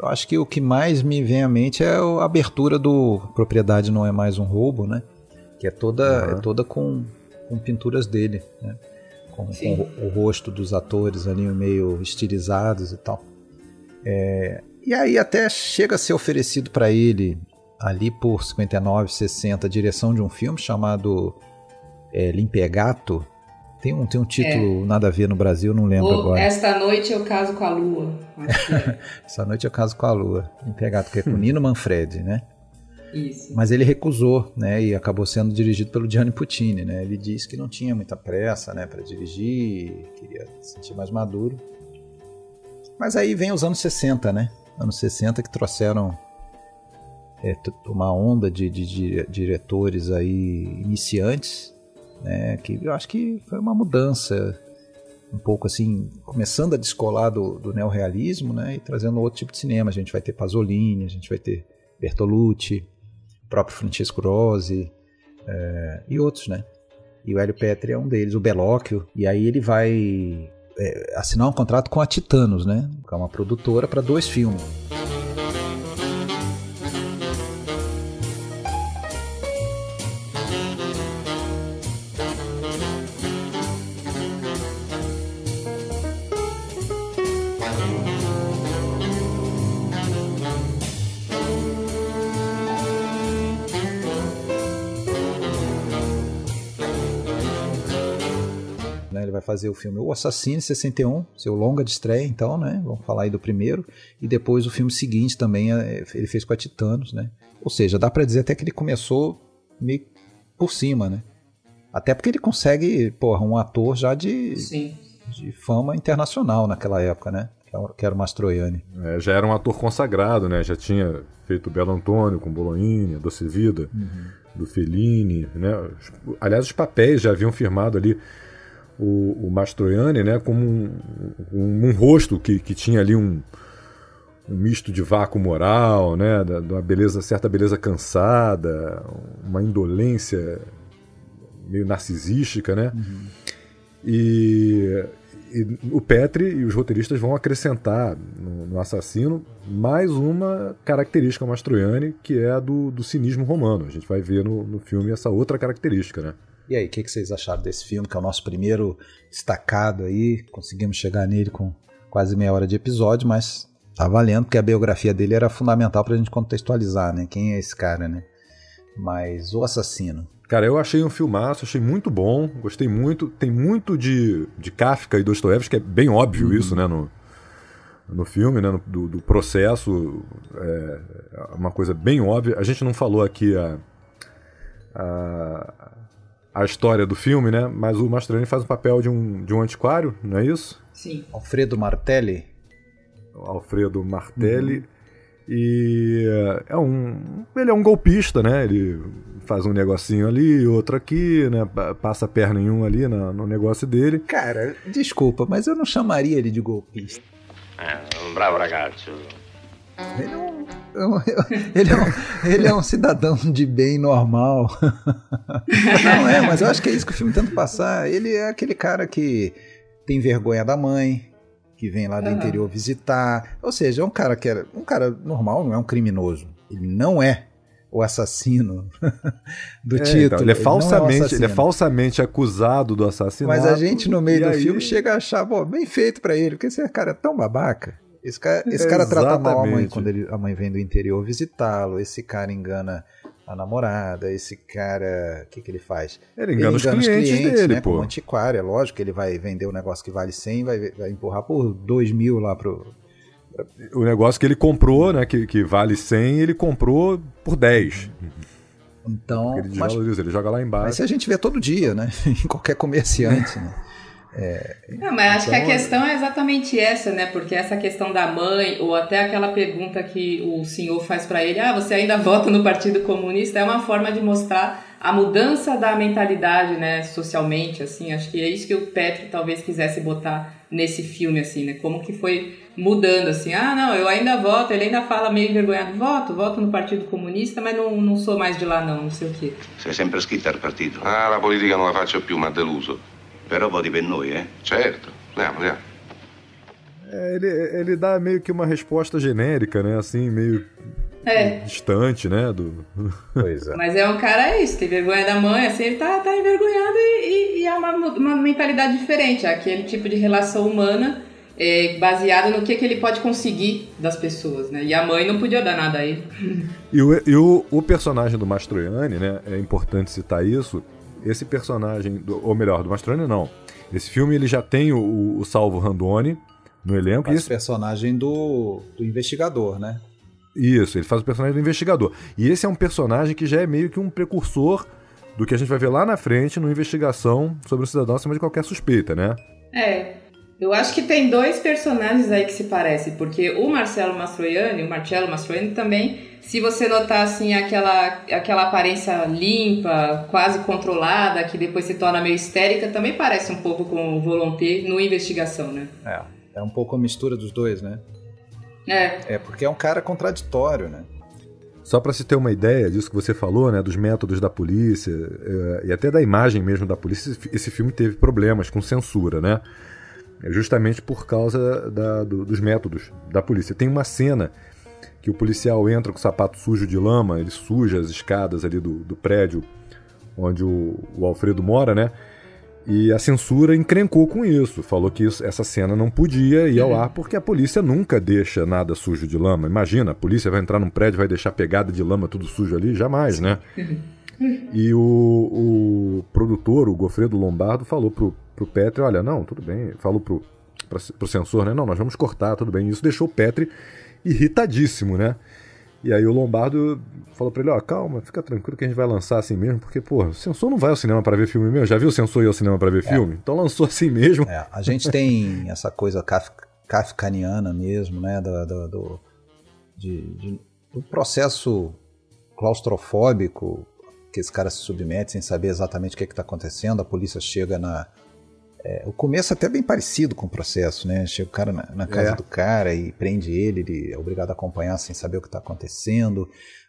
eu acho que o que mais me vem à mente é a abertura do Propriedade não é mais um roubo, né? Que é toda uhum. é toda com, com pinturas dele, né? Com, com o, o, rosto dos atores ali meio estilizados e tal. É, e aí até chega a ser oferecido para ele ali por 59, 60, direção de um filme chamado é, Limpegato. Tem um, tem um título é. nada a ver no Brasil, não lembro agora. Esta noite eu caso com a lua. É. Esta noite eu caso com a lua. Limpegato, que é com Nino Manfredi, né? Isso. Mas ele recusou, né? E acabou sendo dirigido pelo Gianni Puccini, né? Ele disse que não tinha muita pressa, né, para dirigir, queria se sentir mais maduro. Mas aí vem os anos 60, né? Anos 60 que trouxeram é, uma onda de, de, de, diretores aí iniciantes, né, que eu acho que foi uma mudança um pouco assim, começando a descolar do, do neorrealismo né, e trazendo outro tipo de cinema. A gente vai ter Pasolini, a gente vai ter Bertolucci, o próprio Francesco Rosi é, e outros, né? E o Hélio Petri é um deles, o Belóquio, e aí ele vai é, assinar um contrato com a Titanos, né? Que é uma produtora para dois filmes. Fazer o filme O Assassino, 61, seu longa de estreia, então, né? Vamos falar aí do primeiro. E depois o filme seguinte também, é, ele fez com a Titanos, né? Ou seja, dá para dizer até que ele começou meio por cima, né? Até porque ele consegue, porra, um ator já de, Sim. de fama internacional naquela época, né? Que era o Mastroianni. É, já era um ator consagrado, né? Já tinha feito Belo Antônio com Bologna, Doce Vida, uhum. do Fellini, né? Aliás, os papéis já haviam firmado ali o, o Mastroianni, né? Como um, um, um rosto que, que tinha ali um, um misto de vácuo moral, né? Da, uma beleza, certa beleza cansada, uma indolência meio narcisística, né? Uhum. E, e, o Petri e os roteiristas vão acrescentar no, no, assassino mais uma característica Mastroianni, que é a do, do cinismo romano. A gente vai ver no, no filme essa outra característica, né? E aí, o que, que, vocês acharam desse filme, que é o nosso primeiro destacado aí? Conseguimos chegar nele com quase meia hora de episódio, mas tá valendo, porque a biografia dele era fundamental pra gente contextualizar, né? Quem é esse cara, né? Mas o assassino. Cara, eu achei um filmaço, achei muito bom, gostei muito. Tem muito de, de Kafka e Dostoevsky, que é bem óbvio uhum. isso, né, no, no filme, né, no, do, do, processo, é, uma coisa bem óbvia. A gente não falou aqui a, a, a história do filme, né, mas o Mastroianni faz o papel de um, de um antiquário, não é isso? Sim. Alfredo Martelli. Alfredo Martelli. Uhum. E é um. Ele é um golpista, né? Ele faz um negocinho ali, outro aqui, né? Passa a perna em um ali no, no negócio dele. Cara, desculpa, mas eu não chamaria ele de golpista. É, um bravo ragazzo. Ele é um, ele é um, ele é um cidadão de bem normal. Não é, mas eu acho que é isso que o filme tenta passar. Ele é aquele cara que tem vergonha da mãe, que vem lá do uhum. interior visitar. Ou seja, é um cara que era um cara normal, não é um criminoso. Ele não é o assassino do é, título. Então, ele, é falsamente, ele, é ele, é falsamente acusado do assassinato. Mas a gente no meio do aí... filme chega a achar, bom, bem feito para ele, porque esse cara é tão babaca. Esse cara, esse cara trata mal a mãe quando ele, a mãe vem do interior visitá-lo. Esse cara engana a namorada, esse cara, o que, que ele faz? Ele engana, ele engana os, clientes os clientes, dele, né, pô. Como antiquário, é lógico que ele vai vender um negócio que vale 100, vai, vai empurrar por 2 mil lá pro... O negócio que ele comprou, né, que, que vale 100, ele comprou por 10. Então, ele desvaloriza, ele joga lá embaixo. Mas a gente vê todo dia, né, em qualquer comerciante, né. É, não, mas acho então, que a questão é exatamente essa, né? Porque essa questão da mãe, ou até aquela pergunta que o senhor faz para ele: ah, você ainda vota no Partido Comunista? É uma forma de mostrar a mudança da mentalidade, né? Socialmente, assim. Acho que é isso que o Petro talvez quisesse botar nesse filme, assim, né? Como que foi mudando, assim. Ah, não, eu ainda voto. Ele ainda fala meio envergonhado: voto, voto no Partido Comunista, mas não, não sou mais de lá, não, não sei o quê. Sei sempre iscritta al partito? Ah, la politica non la faccio più, ma deluso. Però voti per noi, eh? Certo. Andiamo, andiamo. É, ele, ele dá meio que uma resposta genérica, né? Assim, meio é. distante, né? Do... Pois é. Mas é um cara é isso, tem vergonha da mãe, assim, ele tá, tá envergonhado e, e é uma, uma mentalidade diferente, aquele tipo de relação humana é, baseada no que, que ele pode conseguir das pessoas, né? E a mãe não podia dar nada a ele. E o, e o, o personagem do Mastroianni, né? É importante citar isso, esse personagem, do, ou melhor, do Mastroni não. Esse filme ele já tem o, o Salvo Randoni no elenco. Faz esse... o personagem do, do investigador, né? Isso, ele faz o personagem do investigador. E esse é um personagem que já é meio que um precursor do que a gente vai ver lá na frente no investigação sobre o cidadão acima de qualquer suspeita, né? É. Eu acho que tem dois personagens aí que se parecem, porque o Marcelo Mastroianni, o Marcello Mastroianni também, se você notar assim aquela, aquela aparência limpa, quase controlada, que depois se torna meio histérica, também parece um pouco com o Volonté no Investigação, né? É, é um pouco a mistura dos dois, né? É. É, porque é um cara contraditório, né? Só para se ter uma ideia disso que você falou, né, dos métodos da polícia é, e até da imagem mesmo da polícia, esse filme teve problemas com censura, né? É justamente por causa da, do, dos métodos da polícia. Tem uma cena que o policial entra com o sapato sujo de lama, ele suja as escadas ali do, do prédio onde o, o, Alfredo mora, né? E a censura encrencou com isso, falou que isso, essa cena não podia ir ao ar porque a polícia nunca deixa nada sujo de lama. Imagina, a polícia vai entrar num prédio vai deixar pegada de lama tudo sujo ali? Jamais, né? Uhum. E o, o, diretor, o Gofredo Lombardo, falou pro, pro Petri, olha, não, tudo bem, falou pro, pra, pro censor, né, não, nós vamos cortar, tudo bem. Isso deixou o Petri irritadíssimo, né? E aí o Lombardo falou pra ele, ó, calma, fica tranquilo que a gente vai lançar assim mesmo, porque, pô, o censor não vai ao cinema para ver filme mesmo. Já viu o censor ir ao cinema para ver é. filme? Então lançou assim mesmo. É, a gente tem essa coisa kafkaniana mesmo, né, do, do, do, de, de, do processo claustrofóbico que esse cara se submete sem saber exatamente o que é está acontecendo, a polícia chega na, é, o começo é até bem parecido com o processo, né? Chega o cara na, na casa é. do cara e prende ele, ele é obrigado a acompanhar sem saber o que está acontecendo.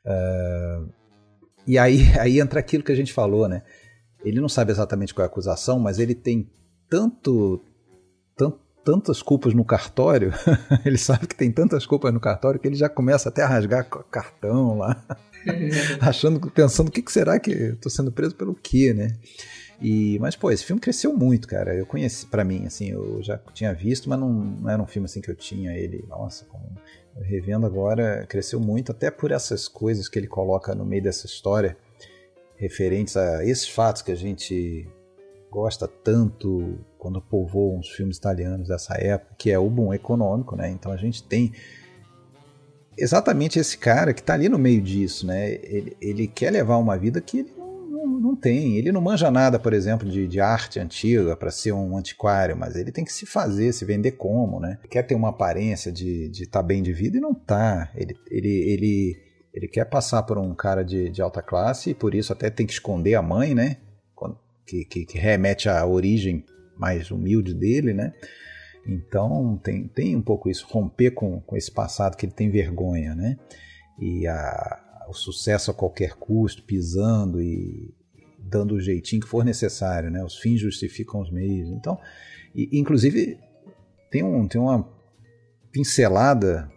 Uh, e aí, aí entra aquilo que a gente falou, né? Ele não sabe exatamente qual é a acusação, mas ele tem tanto, tanto tantas culpas no cartório, ele sabe que tem tantas culpas no cartório que ele já começa até a rasgar cartão lá, achando, pensando o que, que será que estou sendo preso pelo quê, né? E, mas, pô, esse filme cresceu muito, cara. Eu conheci, para mim, assim, eu já tinha visto, mas não, não, era um filme assim que eu tinha ele. Nossa, como, revendo agora, cresceu muito, até por essas coisas que ele coloca no meio dessa história, referentes a esses fatos que a gente gosta tanto quando povoa uns filmes italianos dessa época, que é o boom econômico, né? Então a gente tem exatamente esse cara que está ali no meio disso, né? Ele, ele quer levar uma vida que ele não tem. Ele não manja nada, por exemplo, de, de arte antiga para ser um antiquário, mas ele tem que se fazer, se vender como, né? Quer ter uma aparência de estar tá bem de vida e não tá. Ele, ele, ele, ele quer passar por um cara de, de alta classe e por isso até tem que esconder a mãe, né? Que, que, que remete à origem mais humilde dele, né? Então tem, tem um pouco isso, romper com, com esse passado que ele tem vergonha, né? E a, o sucesso a qualquer custo, pisando e, dando o jeitinho que for necessário, né? Os fins justificam os meios. Então, e, inclusive tem, um, tem uma pincelada.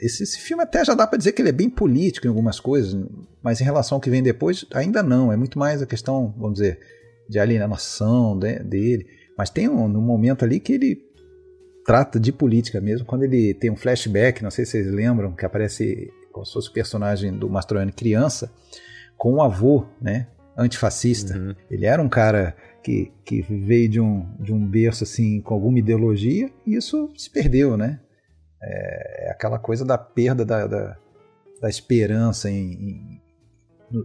Esse, esse filme até já dá para dizer que ele é bem político em algumas coisas, mas em relação ao que vem depois, ainda não. É muito mais a questão, vamos dizer, de alienação de, dele. Mas tem um, um momento ali que ele trata de política mesmo, quando ele tem um flashback, não sei se vocês lembram, que aparece como se fosse o personagem do Mastroianni criança, com o avô, né? antifascista. Uhum. Ele era um cara que, que veio de um, de um berço assim com alguma ideologia e isso se perdeu, né? É, é aquela coisa da perda da, da, da esperança em, em,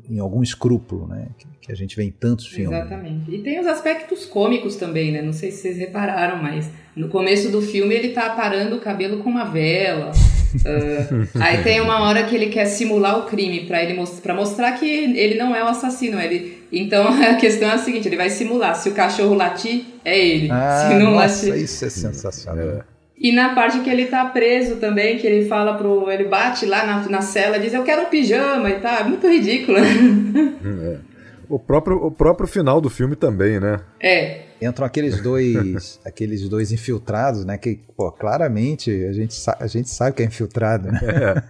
em, algum escrúpulo, né? Que, que, a gente vê em tantos filmes. Exatamente. E tem os aspectos cômicos também, né? Não sei se vocês repararam, mas no começo do filme ele tá aparando o cabelo com uma vela. Uh, aí tem uma hora que ele quer simular o crime para ele para mostrar que ele não é o assassino. Ele, então a questão é a seguinte: ele vai simular. Se o cachorro latir, é ele. Ah, Se não nossa, latir. Isso é sensacional. E na parte que ele tá preso também, que ele fala pro. Ele bate lá na, na cela diz: Eu quero um pijama e tá. Muito ridículo. É. O próprio, o próprio final do filme também, né? É entram aqueles dois aqueles dois infiltrados, né? Que, pô, claramente a gente, a gente sabe que é infiltrado, né?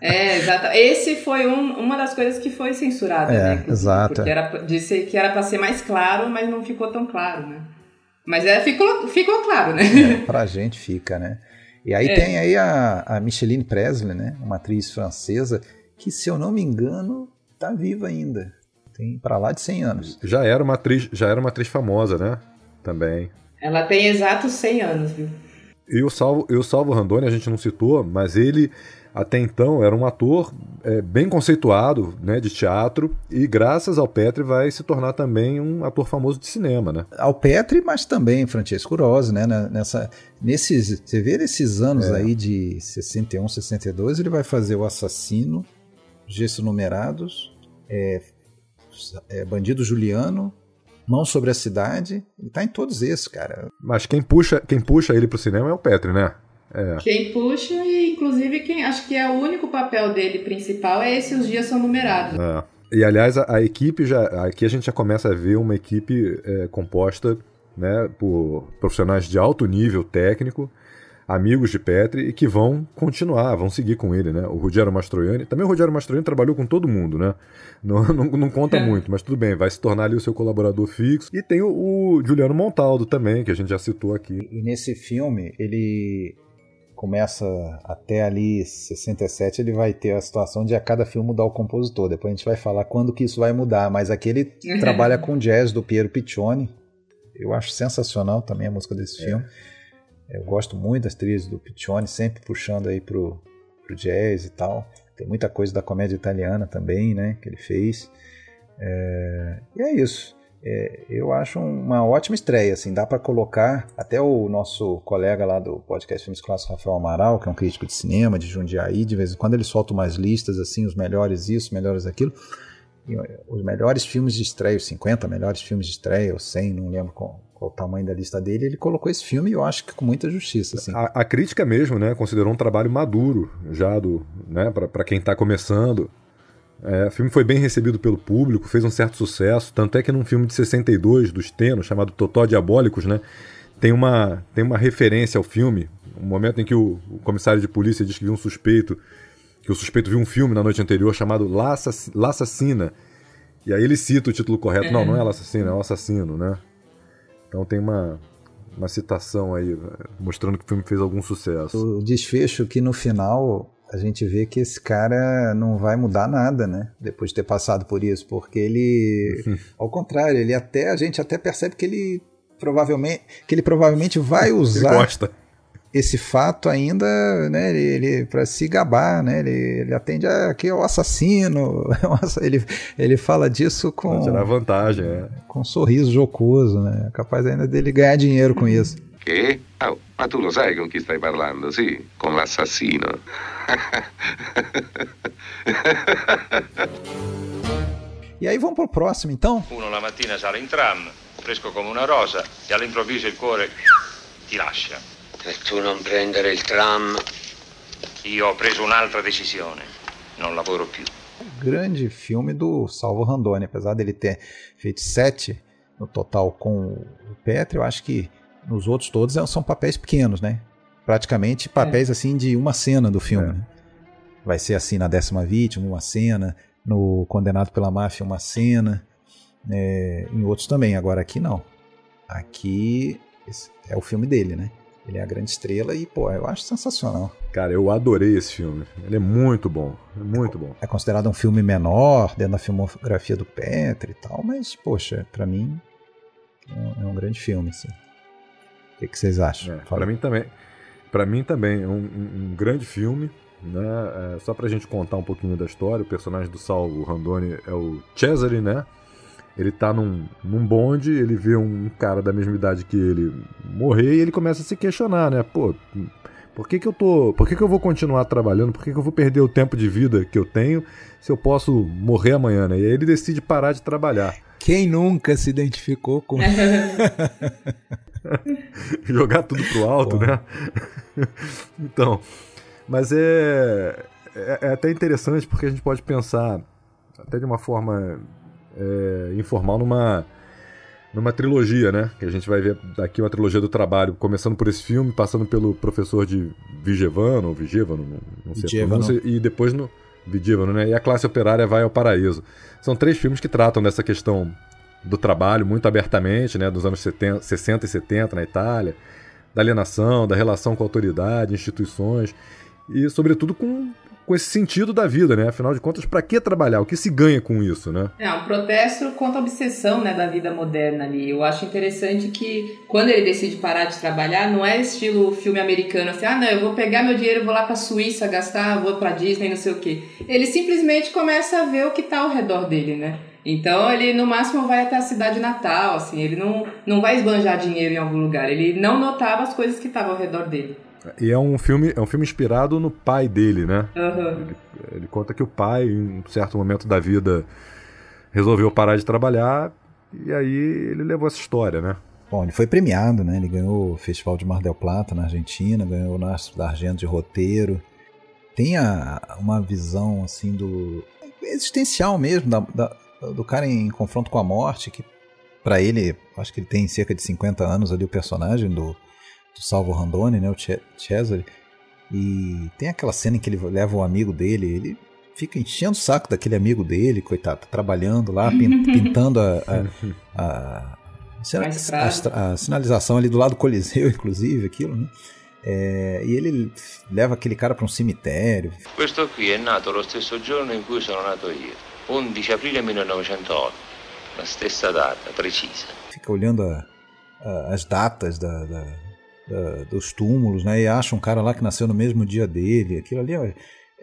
É, exato. Esse foi um, uma das coisas que foi censurada, é, né? Exato. Porque era, disse que era para ser mais claro, mas não ficou tão claro, né? Mas é, ficou, ficou claro, né? É, pra gente fica, né? E aí é. tem aí a, a Micheline Presley, né? Uma atriz francesa que, se eu não me engano, tá viva ainda. Tem para lá de 100 anos. Já era uma atriz, já era uma atriz famosa, né? também. Ela tem exatos 100 anos, viu? E o Salvo, e o Salvo Randoni a gente não citou, mas ele até então era um ator é, bem conceituado né, de teatro e graças ao Petri vai se tornar também um ator famoso de cinema, né? Ao Petri, mas também Francesco Rosi, né? Nessa, nesses, você vê esses anos é. aí de 61, 62, ele vai fazer o Assassino, Gestos Numerados, é, é, Bandido Juliano, Mão sobre a Cidade, ele tá em todos esses, cara. Mas quem puxa, quem puxa ele pro cinema é o Petri, né? É. Quem puxa e inclusive quem acho que é o único papel dele principal é esse os dias são numerados. É. E aliás a, a, equipe já aqui a gente já começa a ver uma equipe é, composta né, por profissionais de alto nível técnico amigos de Petri e que vão continuar, vão seguir com ele, né? O Rogério Mastroianni, também o Rogério Mastroianni trabalhou com todo mundo, né? Não, não, não conta é. muito, mas tudo bem, vai se tornar ali o seu colaborador fixo. E tem o, o Juliano Montaldo também, que a gente já citou aqui. E nesse filme, ele começa até ali 67, ele vai ter a situação de a cada filme mudar o compositor. Depois a gente vai falar quando que isso vai mudar, mas aqui ele trabalha com jazz do Piero Piccioni. Eu acho sensacional também a música desse é. filme. Eu gosto muito das trilhas do Piccioni, sempre puxando aí pro, pro jazz e tal. Tem muita coisa da comédia italiana também, né, que ele fez. É, e é isso. É, eu acho uma ótima estreia, assim, dá para colocar até o nosso colega lá do podcast Filmes Clássicos, Rafael Amaral, que é um crítico de cinema, de Jundiaí, de vez em quando ele solta umas listas, assim, os melhores isso, melhores aquilo, e, os melhores filmes de estreia, os 50 melhores filmes de estreia, ou 100, não lembro qual, qual o tamanho da lista dele, ele colocou esse filme eu acho que com muita justiça, assim. A, a crítica mesmo, né, considerou um trabalho maduro já do, né, para quem está começando, é, o filme foi bem recebido pelo público, fez um certo sucesso, tanto é que num filme de 62 do Steno, chamado Totó Diabólicos, né, tem uma, tem uma referência ao filme, um momento em que o, o comissário de polícia diz que viu um suspeito, que o suspeito viu um filme na noite anterior chamado La Assassina, e aí ele cita o título correto, não, não é La Assassina, é o assassino, né? Então tem uma, uma citação aí, mostrando que o filme fez algum sucesso. O desfecho que no final a gente vê que esse cara não vai mudar nada, né? Depois de ter passado por isso, porque ele, ao contrário, ele até a gente até percebe que ele provavelmente que ele provavelmente vai usar esse fato ainda, né? Ele, ele para se gabar, né? Ele, ele atende a, aqui é o assassino, ele ele fala disso com pra tirar vantagem, é. com um sorriso jocoso, né? Capaz ainda dele ganhar dinheiro com isso. Que? Oh, ma tu lo sai con chi stai parlando, sì? Con l'assassino. e aí vamos pro próximo então? Uno la mattina sale in tram, fresco come una rosa, e all'improvviso il cuore ti lascia. E tu non prendere il tram? Io ho preso un'altra decisione. Non lavoro più. Grande filme do Salvo Randoni, apesar dele ter feito sete no total com o Petri, eu acho que nos outros todos são papéis pequenos, né? Praticamente papéis é. assim de uma cena do filme. É. Né? Vai ser assim na décima vítima, uma cena. No Condenado pela Máfia, uma cena. É, em outros também. Agora aqui não. Aqui é o filme dele, né? Ele é a grande estrela e, pô, eu acho sensacional. Cara, eu adorei esse filme. Ele é muito bom. É muito bom. É considerado um filme menor dentro da filmografia do Petri e tal, mas, poxa, para mim é um grande filme, assim. O que, que vocês acham? É, para mim também. Para mim também é um, um, um, grande filme. Né? É, só pra gente contar um pouquinho da história, o personagem do Salvo Randoni é o Cesare, né? Ele tá num, num bonde, ele vê um cara da mesma idade que ele morrer e ele começa a se questionar, né? Pô, por que, que eu tô. Por que, que eu vou continuar trabalhando? Por que, que eu vou perder o tempo de vida que eu tenho se eu posso morrer amanhã, né? E aí ele decide parar de trabalhar. Quem nunca se identificou com. Jogar tudo pro alto, né? então, mas é, é, é, até interessante porque a gente pode pensar, até de uma forma é, informal, numa, numa trilogia, né? Que a gente vai ver aqui uma trilogia do trabalho, começando por esse filme, passando pelo professor de Vigevano, ou Vigevano, não, não sei a pronúncia, e depois no. Vigevano, né? E a classe operária vai ao paraíso. São três filmes que tratam dessa questão do trabalho muito abertamente, né, dos anos 70, 60 e 70 na Itália, da alienação, da relação com a autoridade, instituições, e sobretudo com, com esse sentido da vida, né? Afinal de contas, para que trabalhar? O que se ganha com isso, né? É um protesto contra a obsessão, né, da vida moderna ali. Eu acho interessante que quando ele decide parar de trabalhar, não é estilo filme americano assim, ah, não, eu vou pegar meu dinheiro, vou lá para Suíça gastar, vou para Disney, não sei o quê. Ele simplesmente começa a ver o que tá ao redor dele, né? Então ele no máximo vai até a cidade natal, assim, ele não, não vai esbanjar dinheiro em algum lugar, ele não notava as coisas que estavam ao redor dele. E é um filme, é um filme inspirado no pai dele, né? Uhum. Ele, ele, conta que o pai, em um certo momento da vida, resolveu parar de trabalhar e aí ele levou essa história, né? Bom, ele foi premiado, né? Ele ganhou o Festival de Mar del Plata na Argentina, ganhou o Nastro da Argento de roteiro. Tem a, uma visão assim do existencial mesmo da, da, do cara em confronto com a morte, que para ele, acho que ele tem cerca de 50 anos ali o personagem do, do Salvo Randone, né, o Cesare, e tem aquela cena em que ele leva o amigo dele, ele fica enchendo o saco daquele amigo dele, coitado, tá trabalhando lá, pintando a, a, a, a, a sinalização ali do lado do Coliseu, inclusive, aquilo, né? É, e ele leva aquele cara para um cemitério. Questo qui è nato lo stesso giorno in cui sono nato io, 11 aprile 1908, la stessa data precisa. Fica olhando a, a, as datas da, da, da, dos túmulos, né? E acha um cara lá que nasceu no mesmo dia dele. Aquilo ali é,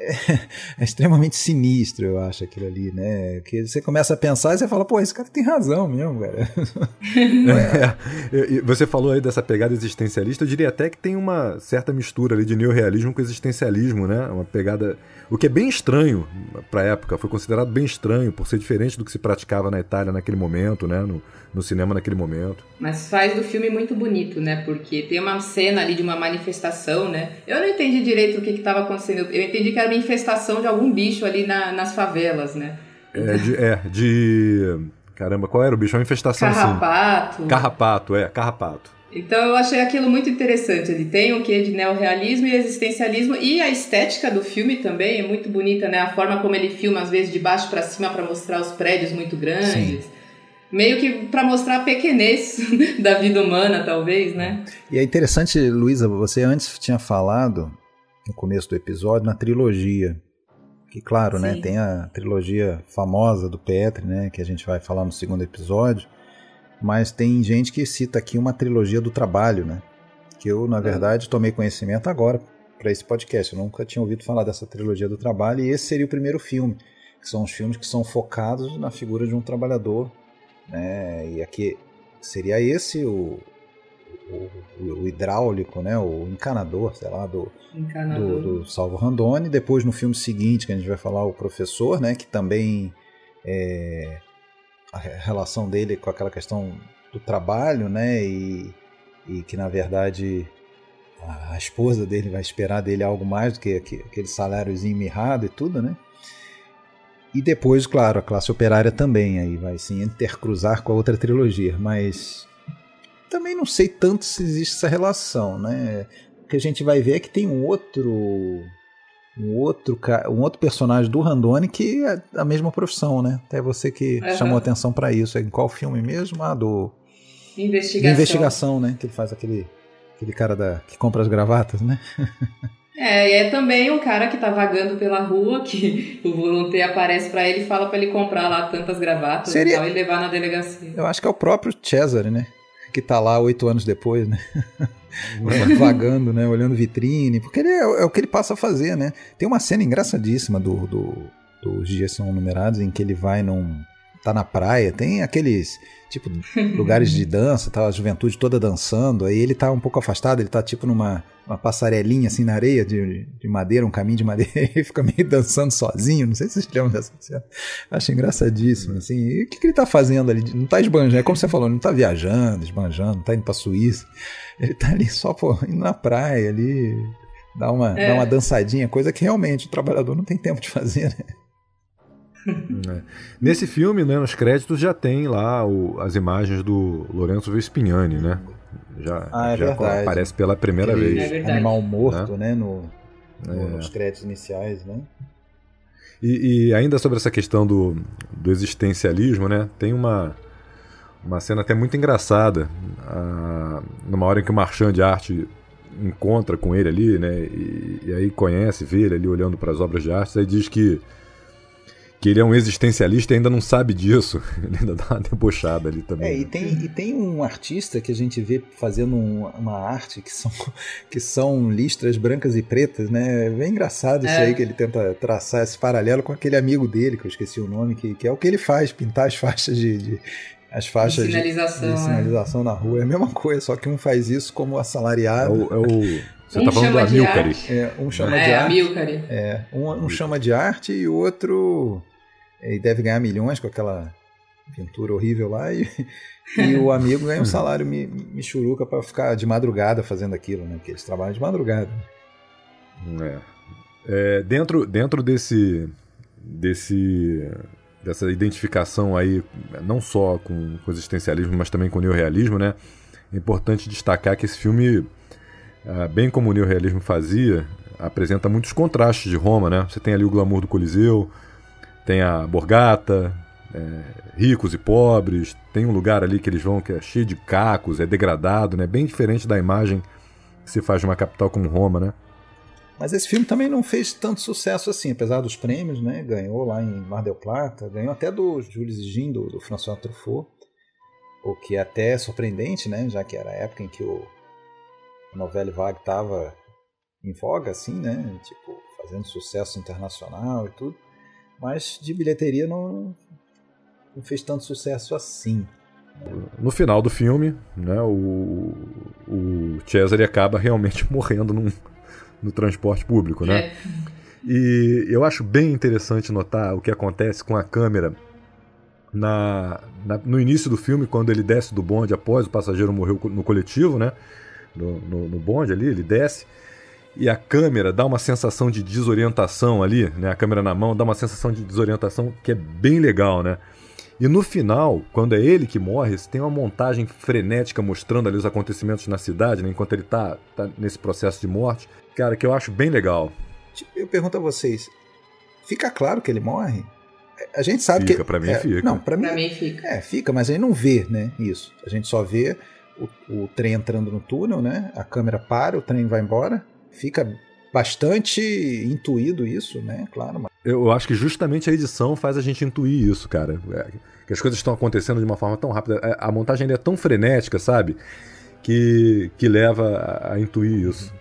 é, é, extremamente sinistro, eu acho, aquilo ali, né? Que você começa a pensar e você fala, pô, esse cara tem razão mesmo, cara. é, você falou aí dessa pegada existencialista, eu diria até que tem uma certa mistura ali de neorrealismo com existencialismo, né? Uma pegada. O que é bem estranho para a época, foi considerado bem estranho por ser diferente do que se praticava na Itália naquele momento, né? No, no cinema naquele momento. Mas faz do filme muito bonito, né? Porque tem uma cena ali de uma manifestação, né? Eu não entendi direito o que estava acontecendo. Eu entendi que era uma infestação de algum bicho ali na, nas favelas, né? É de, é, de. Caramba, qual era o bicho? É uma infestação Carrapato. Sim. Carrapato, é, carrapato. Então eu achei aquilo muito interessante. Ele tem o que de neorrealismo e existencialismo e a estética do filme também é muito bonita, né? A forma como ele filma às vezes de baixo para cima para mostrar os prédios muito grandes. Sim meio que para mostrar a pequenez da vida humana, talvez, né? E é interessante, Luísa, você antes tinha falado no começo do episódio na trilogia. Que claro, né, Sim. né, tem a trilogia famosa do Petri, né, que a gente vai falar no segundo episódio, mas tem gente que cita aqui uma trilogia do trabalho, né? Que eu, na é. verdade, tomei conhecimento agora para esse podcast. Eu nunca tinha ouvido falar dessa trilogia do trabalho e esse seria o primeiro filme, que são os filmes que são focados na figura de um trabalhador né? E aqui seria esse o, o, o, hidráulico, né? O encanador, sei lá, do, do, do, Salvo Randoni. Depois, no filme seguinte, que a gente vai falar, o professor, né? Que também é, a relação dele com aquela questão do trabalho, né? E, e que, na verdade, a esposa dele vai esperar dele algo mais do que aquele saláriozinho mirrado e tudo, né? E depois, claro, a classe operária também aí vai se intercruzar com a outra trilogia, mas também não sei tanto se existe essa relação, né? O que a gente vai ver é que tem um outro um outro um outro personagem do Randone que é da mesma profissão, né? Até você que uhum. chamou atenção para isso. É em qual filme mesmo? Ah, do investigação. investigação, né? Que ele faz aquele aquele cara da que compra as gravatas, né? É, e é também um cara que tá vagando pela rua, que o voluntário aparece para ele e fala para ele comprar lá tantas gravatas Seria... e tal, e levar na delegacia. Eu acho que é o próprio Cesare, né? Que tá lá oito anos depois, né? vagando, né? Olhando vitrine, porque é, é, o que ele passa a fazer, né? Tem uma cena engraçadíssima do, do, dos dias são numerados em que ele vai num. Tá na praia, tem aqueles tipo, lugares de dança, tá a juventude toda dançando, aí ele tá um pouco afastado, ele tá tipo numa uma passarelinha assim na areia de, de madeira, um caminho de madeira, e fica meio dançando sozinho, não sei se vocês lembram dessa cena. Acho engraçadíssimo, assim, e o que, que ele tá fazendo ali? Não tá esbanjando, é como você falou, não tá viajando, esbanjando, não tá indo pra Suíça, ele tá ali só, pô, indo na praia ali, dá uma, é. dá uma dançadinha, coisa que realmente o trabalhador não tem tempo de fazer, né? É. Nesse filme, né, nos créditos já tem lá o, as imagens do Lourenço Vespignani, né? Já, ah, é já aparece pela primeira Aquele vez. É animal morto, né? né no, no é. nos créditos iniciais, né? E, e, ainda sobre essa questão do, do existencialismo, né? Tem uma, uma cena até muito engraçada. A, numa hora em que o marchand de arte encontra com ele ali, né? E, e aí conhece, vê ele ali olhando para as obras de arte, aí diz que que ele é um existencialista e ainda não sabe disso. Ele ainda dá uma debochada ali também. É, e né? tem, e tem um artista que a gente vê fazendo um, uma arte que são, que são listras brancas e pretas, né? É bem engraçado isso é. aí que ele tenta traçar esse paralelo com aquele amigo dele, que eu esqueci o nome, que, que é o que ele faz, pintar as faixas de, de as faixas de sinalização, de, de sinalização é. na rua. É a mesma coisa, só que um faz isso como assalariado. É o, é o... Você um tá falando do Amilcari. É, um chama é, de arte. Amilcari. É, um, um chama de arte e o outro ele deve ganhar milhões com aquela pintura horrível lá e, e o amigo ganha um salário michuruca para ficar de madrugada fazendo aquilo, né? Porque eles trabalham de madrugada. É. É, dentro, dentro desse, desse, dessa identificação aí, não só com, com o existencialismo, mas também com o neorrealismo, né? É importante destacar que esse filme, ah, bem como o neorrealismo fazia, apresenta muitos contrastes de Roma, né? Você tem ali o glamour do Coliseu, tem a Borgata, é, ricos e pobres, tem um lugar ali que eles vão que é cheio de cacos, é degradado, né? bem diferente da imagem que se faz de uma capital como Roma, né? Mas esse filme também não fez tanto sucesso assim, apesar dos prêmios, né? Ganhou lá em Mar del Plata, ganhou até do Jules Gin, do, do François Truffaut, o que é até surpreendente, né? Já que era a época em que o a novela vague estava em voga, assim, né? Tipo, fazendo sucesso internacional e tudo. Mas de bilheteria não, não fez tanto sucesso assim. No final do filme, né, o, o Cesare acaba realmente morrendo num, no transporte público, né? É. E eu acho bem interessante notar o que acontece com a câmera na, na, no início do filme, quando ele desce do bonde após o passageiro morreu no coletivo, né? No, no, no bonde ali, ele desce e a câmera dá uma sensação de desorientação ali, né? A câmera na mão dá uma sensação de desorientação que é bem legal, né? E no final, quando é ele que morre, tem uma montagem frenética mostrando ali os acontecimentos na cidade, né? enquanto ele tá, tá nesse processo de morte. Cara, que eu acho bem legal. Eu pergunto a vocês, fica claro que ele morre? A gente sabe fica, que. Pra mim é, fica. Não, pra mim, pra mim fica. É, fica, mas a gente não vê, né? Isso. A gente só vê o, o trem entrando no túnel, né? A câmera para, o trem vai embora. Fica bastante intuído isso, né? Claro. Mas... Eu acho que justamente a edição faz a gente intuir isso, cara. É, que as coisas estão acontecendo de uma forma tão rápida. É, a montagem é tão frenética, sabe? Que, que leva a, a intuir isso.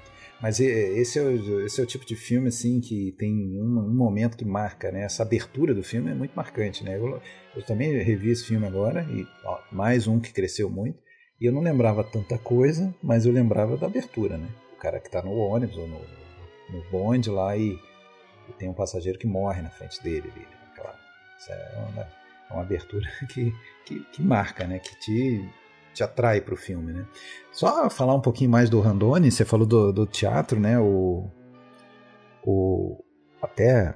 Mas esse é, o, esse é o tipo de filme assim que tem um, um, momento que marca, né? Essa abertura do filme é muito marcante, né? Eu, eu também revi esse filme agora e ó, mais um que cresceu muito. E eu não lembrava tanta coisa, mas eu lembrava da abertura, né? Cara que está no ônibus ou no, no bonde lá e, e, tem um passageiro que morre na frente dele. Ali, isso é uma, é uma abertura que, que, que marca, né? Que te te atrai para o filme, né? Só falar um pouquinho mais do Randoni, você falou do, do teatro, né? O, o, até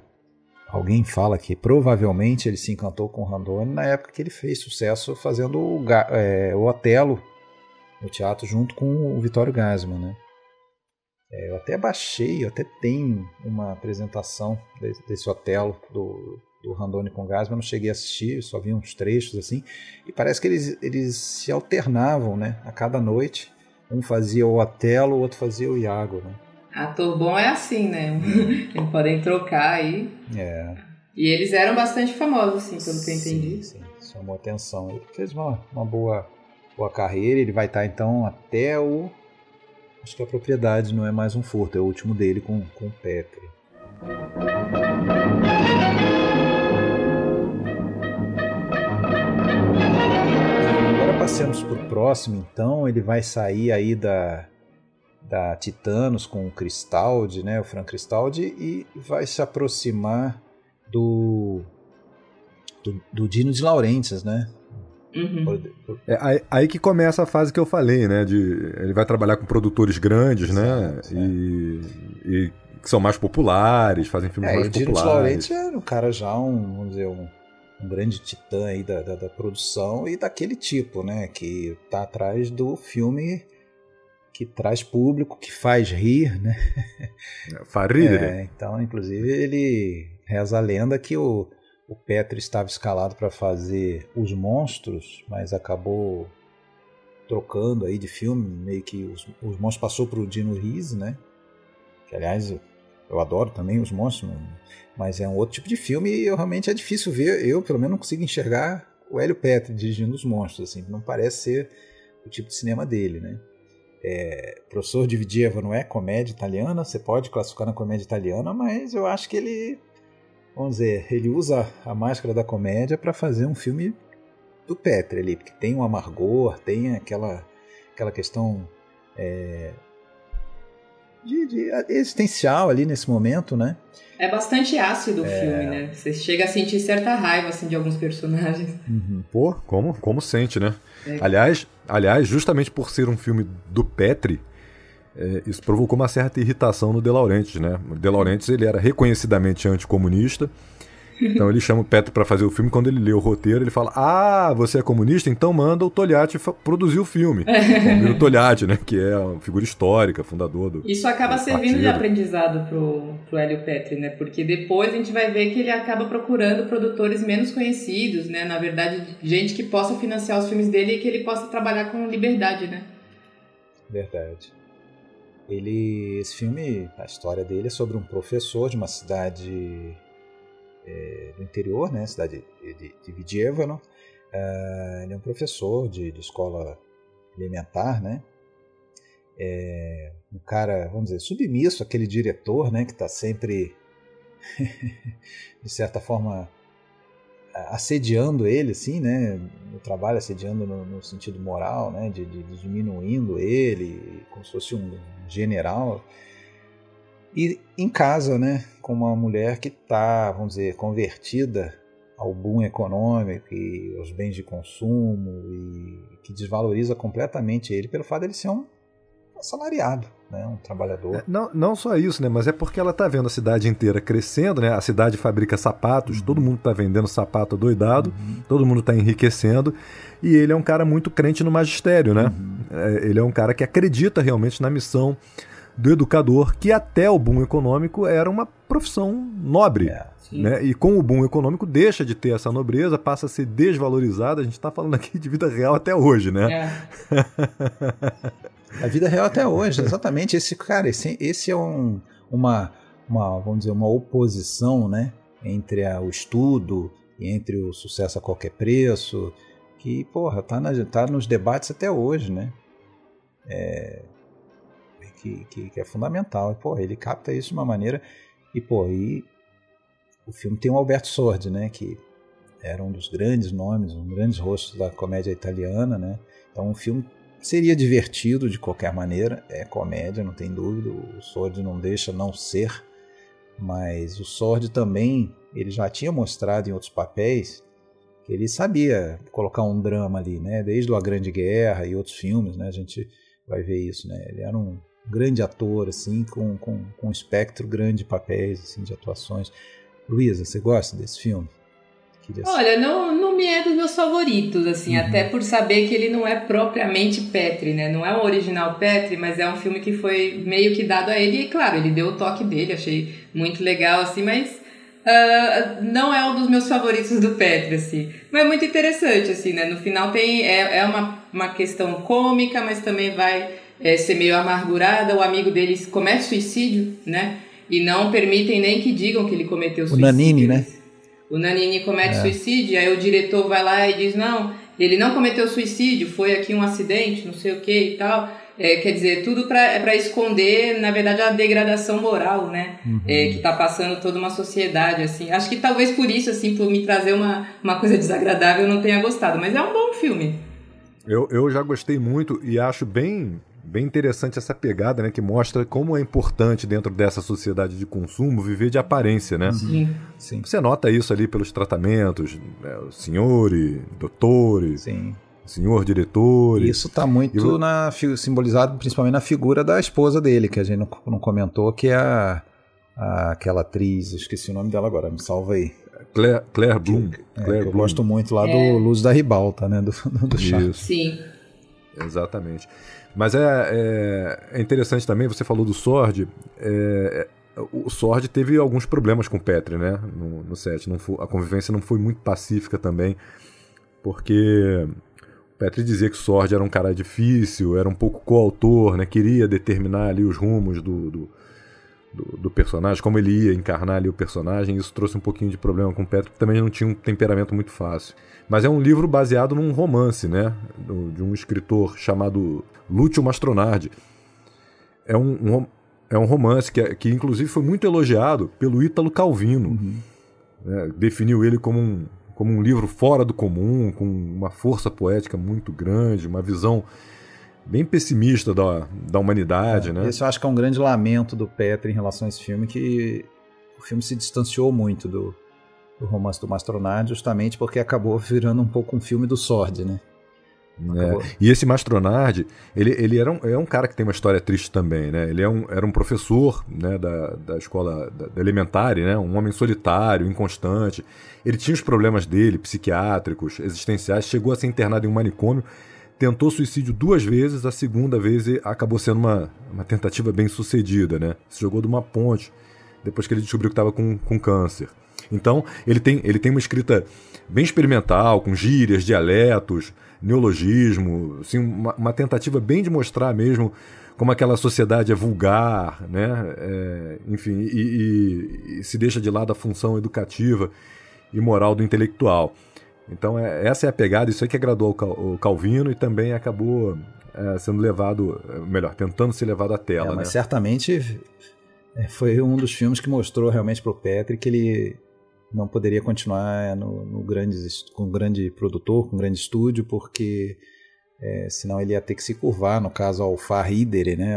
alguém fala que provavelmente ele se encantou com Randoni na época que ele fez sucesso fazendo o, é, o Otelo no teatro junto com o Vitório Gasman, né? É, eu até baixei, eu até tenho uma apresentação desse, desse Otelo do, do Randone com Gás, mas não cheguei a assistir, só vi uns trechos assim. E parece que eles, eles se alternavam, né? A cada noite. Um fazia o Otelo, o outro fazia o Iago, né? Ator bom é assim, né? eles podem trocar aí. É. E eles eram bastante famosos, assim, pelo que eu entendi. Sim, sim. chamou atenção. Ele fez uma, uma boa, boa carreira. Ele vai estar, então, até o... Acho que a propriedade não é mais um furto, é o último dele com, com o Petri. passemos para o próximo, então, ele vai sair aí da, da Titanos com o Cristaldi, né, o Frank Cristaldi, e vai se aproximar do, do, do Dino de Laurentiis, né? Uhum. É aí, aí, que começa a fase que eu falei, né? De, ele vai trabalhar com produtores grandes, né? É. E, e, que são mais populares, fazem filmes é, mais o populares. Era um cara já, um, vamos dizer, um um grande titã aí da, da, da, produção e daquele tipo, né? Que tá atrás do filme que traz público, que faz rir, né? Farir. É, então, inclusive, ele reza a lenda que o, o Petri estava escalado para fazer Os Monstros, mas acabou trocando aí de filme, meio que Os, os Monstros passou para o Dino Risi, né? Que, aliás, eu adoro também Os Monstros, mas é um outro tipo de filme e eu, realmente é difícil ver. Eu, pelo menos, não consigo enxergar o Hélio Petri dirigindo Os Monstros, assim, não parece ser o tipo de cinema dele, né? É, Professor Dividieva não é comédia italiana, você pode classificar na comédia italiana, mas eu acho que ele, vamos dizer, ele usa a máscara da comédia para fazer um filme do Petri ali, porque tem um amargor, tem aquela, aquela questão é, de, de, existencial ali nesse momento, né? É bastante ácido o é... filme, né? Você chega a sentir certa raiva assim de alguns personagens. Uhum. Pô, como, como sente, né? É. Aliás, aliás, justamente por ser um filme do Petri, é, isso provocou uma certa irritação no De Laurentiis, né? O De Laurentiis ele era reconhecidamente anticomunista então ele chama o Petro para fazer o filme. Quando ele lê o roteiro, ele fala: Ah, você é comunista? Então manda o Togliatti produzir o filme. o Togliatti, né? Que é uma figura histórica, fundador do. Isso acaba do servindo de aprendizado pro, pro Hélio Petri, né? Porque depois a gente vai ver que ele acaba procurando produtores menos conhecidos, né? Na verdade, gente que possa financiar os filmes dele e que ele possa trabalhar com liberdade, né? Verdade. Ele, esse filme, a história dele é sobre um professor de uma cidade é, do interior, né, cidade de, de Vidievano. É, ele é um professor de, de escola elementar, né? É, um cara, vamos dizer, submisso aquele diretor, né, que está sempre, de certa forma, assediando ele, assim, né, no trabalho, assediando no, no sentido moral, né, de, de, de, diminuindo ele, como se fosse um general. E em casa, né, com uma mulher que está, vamos dizer, convertida ao boom econômico e aos bens de consumo e que desvaloriza completamente ele pelo fato de ele ser um assalariado, né, um trabalhador. É, não, não só isso, né, mas é porque ela está vendo a cidade inteira crescendo, né, a cidade fabrica sapatos, uhum. todo mundo está vendendo sapato doidado, uhum. todo mundo está enriquecendo, e ele é um cara muito crente no magistério, né? Uhum. É, ele é um cara que acredita realmente na missão do educador, que até o boom econômico era uma profissão nobre. É, né? E com o boom econômico deixa de ter essa nobreza, passa a ser desvalorizada. A gente está falando aqui de vida real até hoje, né? É. a vida real até hoje, exatamente. Esse cara, esse, esse é um, uma, uma, vamos dizer, uma oposição, né? Entre a, o estudo e entre o sucesso a qualquer preço, que, porra, tá, na, tá nos debates até hoje, né? É, que, que, que, é fundamental. E, pô, ele capta isso de uma maneira. E, pô, e o filme tem o Alberto Sordi, né? Que era um dos grandes nomes, um dos grandes rostos da comédia italiana, né? Então, o filme seria divertido de qualquer maneira. É comédia, não tem dúvida. O Sordi não deixa não ser. Mas o Sordi também, ele já tinha mostrado em outros papéis que ele sabia colocar um drama ali, né? Desde A Grande Guerra e outros filmes, né? A gente vai ver isso, né? Ele era um grande ator, assim, com, com, com um espectro grande de papéis, assim, de atuações. Luísa, você gosta desse filme? Queria... Olha, não, não me é dos meus favoritos, assim, uhum. até por saber que ele não é propriamente Petri, né? Não é um original Petri, mas é um filme que foi meio que dado a ele, e claro, ele deu o toque dele, achei muito legal, assim, mas uh, não é um dos meus favoritos do Petri, assim. Mas é muito interessante, assim, né? No final tem, é, é uma, uma questão cômica, mas também vai é, ser meio amargurada, o amigo dele comete suicídio, né? E não permitem nem que digam que ele cometeu suicídio. O Nanini, né? O Nanini comete é. suicídio, aí o diretor vai lá e diz, não, ele não cometeu suicídio, foi aqui um acidente, não sei o que e tal. É, quer dizer, tudo para é esconder, na verdade, a degradação moral, né? Uhum. É, que está passando toda uma sociedade, assim. Acho que talvez por isso, assim, por me trazer uma, uma coisa desagradável, eu não tenha gostado. Mas é um bom filme. Eu, eu já gostei muito e acho bem bem interessante essa pegada, né, que mostra como é importante dentro dessa sociedade de consumo viver de aparência, né? Sim. Sim. Você nota isso ali pelos tratamentos, né, senhores, doutores, Sim. senhor diretor. Isso está muito eu... na, simbolizado principalmente na figura da esposa dele, que a gente não, não comentou, que é a, a, aquela atriz, esqueci o nome dela agora, me salva aí. Claire, Claire Bloom. É, Claire eu Bloom. gosto muito lá é. do Luz da Ribalta, né? Do, do, do Sim. Exatamente. Mas é, é, é, interessante também, você falou do Sword. É, é, o Sword teve alguns problemas com o Petri, né? No, no set. Não foi, a convivência não foi muito pacífica também, porque o Petri dizia que o Sword era um cara difícil, era um pouco coautor, né? Queria determinar ali os rumos do, do, do, do personagem, como ele ia encarnar ali o personagem. Isso trouxe um pouquinho de problema com o Petri, que também não tinha um temperamento muito fácil. Mas é um livro baseado num romance, né? De um escritor chamado Lúcio Mastronardi. É um, um, é um romance que, que, inclusive, foi muito elogiado pelo Ítalo Calvino. Uhum. Né? Definiu ele como um, como um livro fora do comum, com uma força poética muito grande, uma visão bem pessimista da, da humanidade. É, né? Esse eu acho que é um grande lamento do Petri em relação a esse filme, que o filme se distanciou muito do, do romance do Mastronardi, justamente porque acabou virando um pouco um filme do Sword, né? É. E esse Mastronardi, ele, ele era um, é um cara que tem uma história triste também, né? Ele é um, era um professor né, da, da escola da, da elementar, né? um homem solitário, inconstante. Ele tinha os problemas dele, psiquiátricos, existenciais, chegou a ser internado em um manicômio, tentou suicídio duas vezes, a segunda vez acabou sendo uma, uma tentativa bem sucedida, né? Se jogou de uma ponte depois que ele descobriu que estava com, com câncer. Então, ele tem, ele tem uma escrita bem experimental, com gírias, dialetos, neologismo, assim, uma, uma tentativa bem de mostrar mesmo como aquela sociedade é vulgar, né? É, enfim, e, e, e, se deixa de lado a função educativa e moral do intelectual. Então, é, essa é a pegada, isso aí que agradou o Calvino e também acabou é, sendo levado, melhor, tentando ser levado à tela. É, mas né? certamente é, foi um dos filmes que mostrou realmente para o Petri que ele não poderia continuar no, no grande, com um grande produtor, com um grande estúdio, porque é, senão ele ia ter que se curvar, no caso, ao Farridere, né?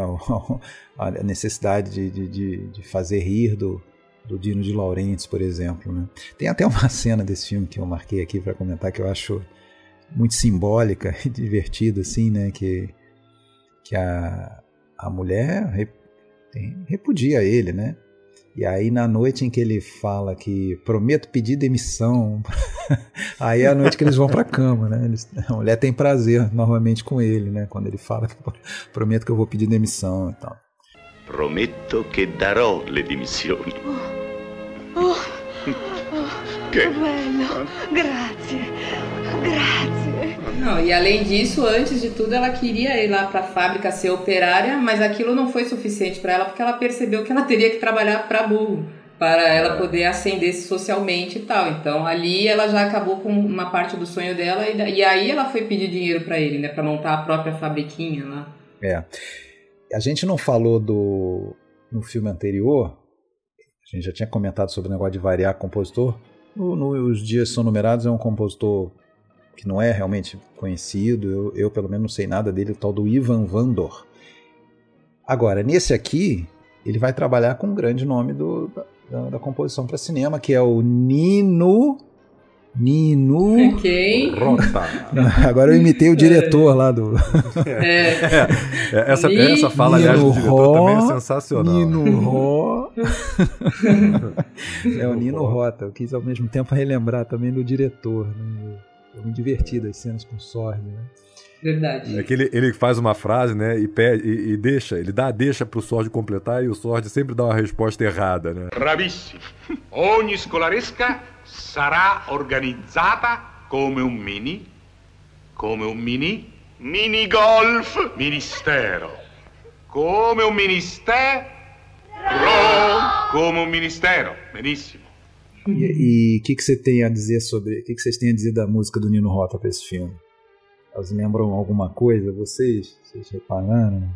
a necessidade de, de, de, fazer rir do, do Dino de Laurentiis, por exemplo. Né? Tem até uma cena desse filme que eu marquei aqui para comentar que eu acho muito simbólica e divertida, assim, né? Que, que a, a mulher repudia ele, né? E aí na noite em que ele fala que prometo pedir demissão, aí é a noite que eles vão para cama, né? Eles, a mulher tem prazer novamente com ele, né? Quando ele fala que prometo que eu vou pedir demissão e tal. Prometto che darò le dimissioni. Oh, oh, oh, che bello, grazie, grazie. Não, e além disso, antes de tudo, ela queria ir lá para a fábrica ser operária, mas aquilo não foi suficiente para ela porque ela percebeu que ela teria que trabalhar para burro para ela poder ascender socialmente e tal. Então ali ela já acabou com uma parte do sonho dela e, e aí ela foi pedir dinheiro para ele, né, para montar a própria fabriquinha lá. É. A gente não falou do no filme anterior, a gente já tinha comentado sobre o negócio de variar compositor. No, no Os Dias São Numerados é um compositor que não é realmente conhecido, eu, eu pelo menos não sei nada dele, o tal do Ivan Vandor. Agora, nesse aqui, ele vai trabalhar com um grande nome do, da, da composição para cinema, que é o Nino. Nino okay. Rota. Agora eu imitei o diretor lá do. É. é. essa, essa fala, aliás, do diretor também é sensacional. Nino Ro. é o Nino Rota. Eu quis ao mesmo tempo relembrar também do diretor. Né? É muito divertido as cenas com Sorg, né? Verdade. É que ele, ele faz uma frase, né, e, pede, e, e deixa, ele dá a deixa pro Sorge completar e o Sorge sempre dá uma resposta errada, né? Bravissimo. Ogni scolaresca sarà organizzata come un mini, come un mini, mini golf ministero. Come un ministero, come un ministero. Benissimo. E o que, que você tem a dizer sobre. O que, que vocês têm a dizer da música do Nino Rota para esse filme? Elas lembram alguma coisa? Vocês? Vocês repararam?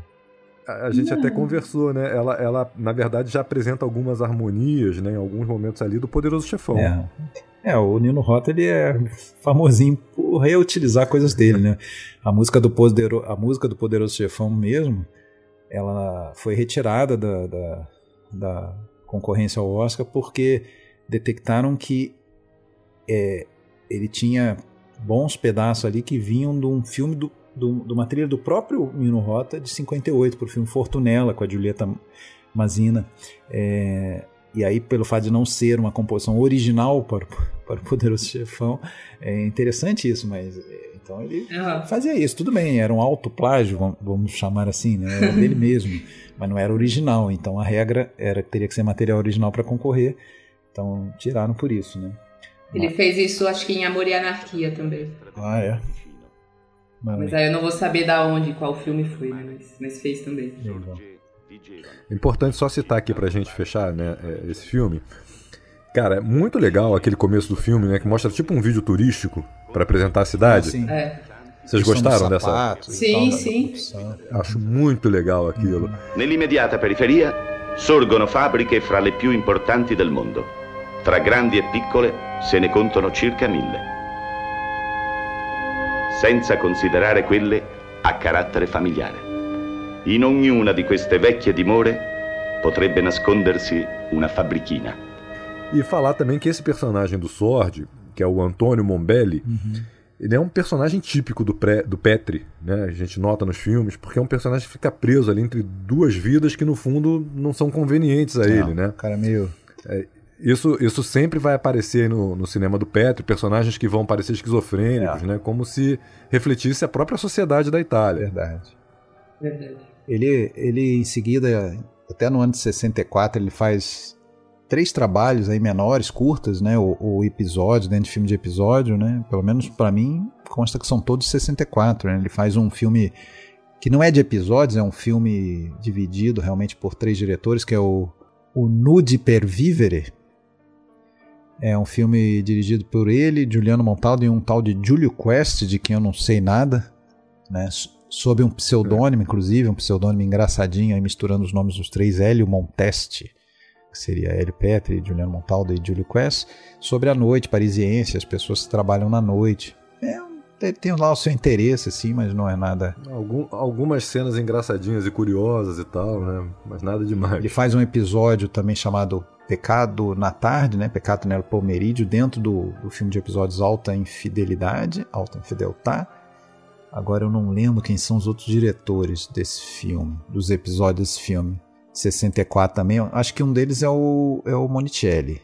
A, a gente Não. até conversou, né? Ela, ela, na verdade, já apresenta algumas harmonias, né? Em alguns momentos ali do Poderoso Chefão. É. É, o Nino Rota ele é famosinho por reutilizar coisas dele, né? A música do, Podero, a música do Poderoso Chefão mesmo, ela foi retirada da, da, da concorrência ao Oscar porque detectaram que é, ele tinha bons pedaços ali que vinham de um filme do, do, de uma trilha do próprio Nino Rota de 58 para o filme Fortunella com a Julieta Mazina. É, e aí pelo fato de não ser uma composição original para, para o Poderoso Chefão é interessante isso mas é, então ele uhum. fazia isso. Tudo bem era um alto plágio vamos chamar assim né? Era dele mesmo mas não era original. Então a regra era que teria que ser material original para concorrer. Então tiraram por isso, né? Ele mas... fez isso, acho que em Amor e Anarquia também. Ah, é? Mas, mas aí eu não vou saber da onde, qual filme foi, né? Mas, mas fez também. Importante só citar aqui pra gente fechar, né, é, esse filme. Cara, é muito legal aquele começo do filme, né? Que mostra tipo um vídeo turístico para apresentar a cidade. Ah, sim. É. Vocês gostaram dessa? Sim, sim. Acho muito legal aquilo. Nell'immediata periferia sorgono fabbriche fra le più importanti del mondo. Tra grandi e piccole se ne contano circa mille. Senza considerare quelle a carattere familiare. In ognuna di queste vecchie dimore potrebbe nascondersi una fabbrichina. E falar também que esse personagem do Sword, que é o Antônio Mombelli, uhum. ele é um personagem típico do, pré, do Petri, né? A gente nota nos filmes, porque é um personagem que fica preso ali entre duas vidas que no fundo não são convenientes a não, ele, né? O cara é meio. É, isso, isso sempre vai aparecer no, no cinema do Petri, personagens que vão parecer esquizofrênicos, é. né? Como se refletisse a própria sociedade da Itália. Verdade. Verdade. Ele, ele em seguida, até no ano de 64, ele faz três trabalhos aí menores, curtas, né? O, o episódio, dentro de filme de episódio, né? Pelo menos para mim, consta que são todos 64, né? Ele faz um filme que não é de episódios, é um filme dividido realmente por três diretores, que é o, o Nude per Vivere. É um filme dirigido por ele, Juliano Montaldo, e um tal de Julio Quest, de quem eu não sei nada, né? sob um pseudônimo, inclusive, um pseudônimo engraçadinho, aí misturando os nomes dos três, Hélio Monteste, que seria Hélio Petri, Juliano Montaldo e Julio Quest, sobre a noite parisiense, as pessoas que trabalham na noite. É, tem lá o seu interesse, assim, mas não é nada. Algum, algumas cenas engraçadinhas e curiosas e tal, né? Mas nada demais. Ele faz um episódio também chamado Pecado na Tarde, né? Pecado nel Palmerídio, dentro do, do filme de episódios Alta Infidelidade, Alta Infidelidade Agora eu não lembro quem são os outros diretores desse filme, dos episódios desse filme. 64 também. Acho que um deles é o, é o Monicelli.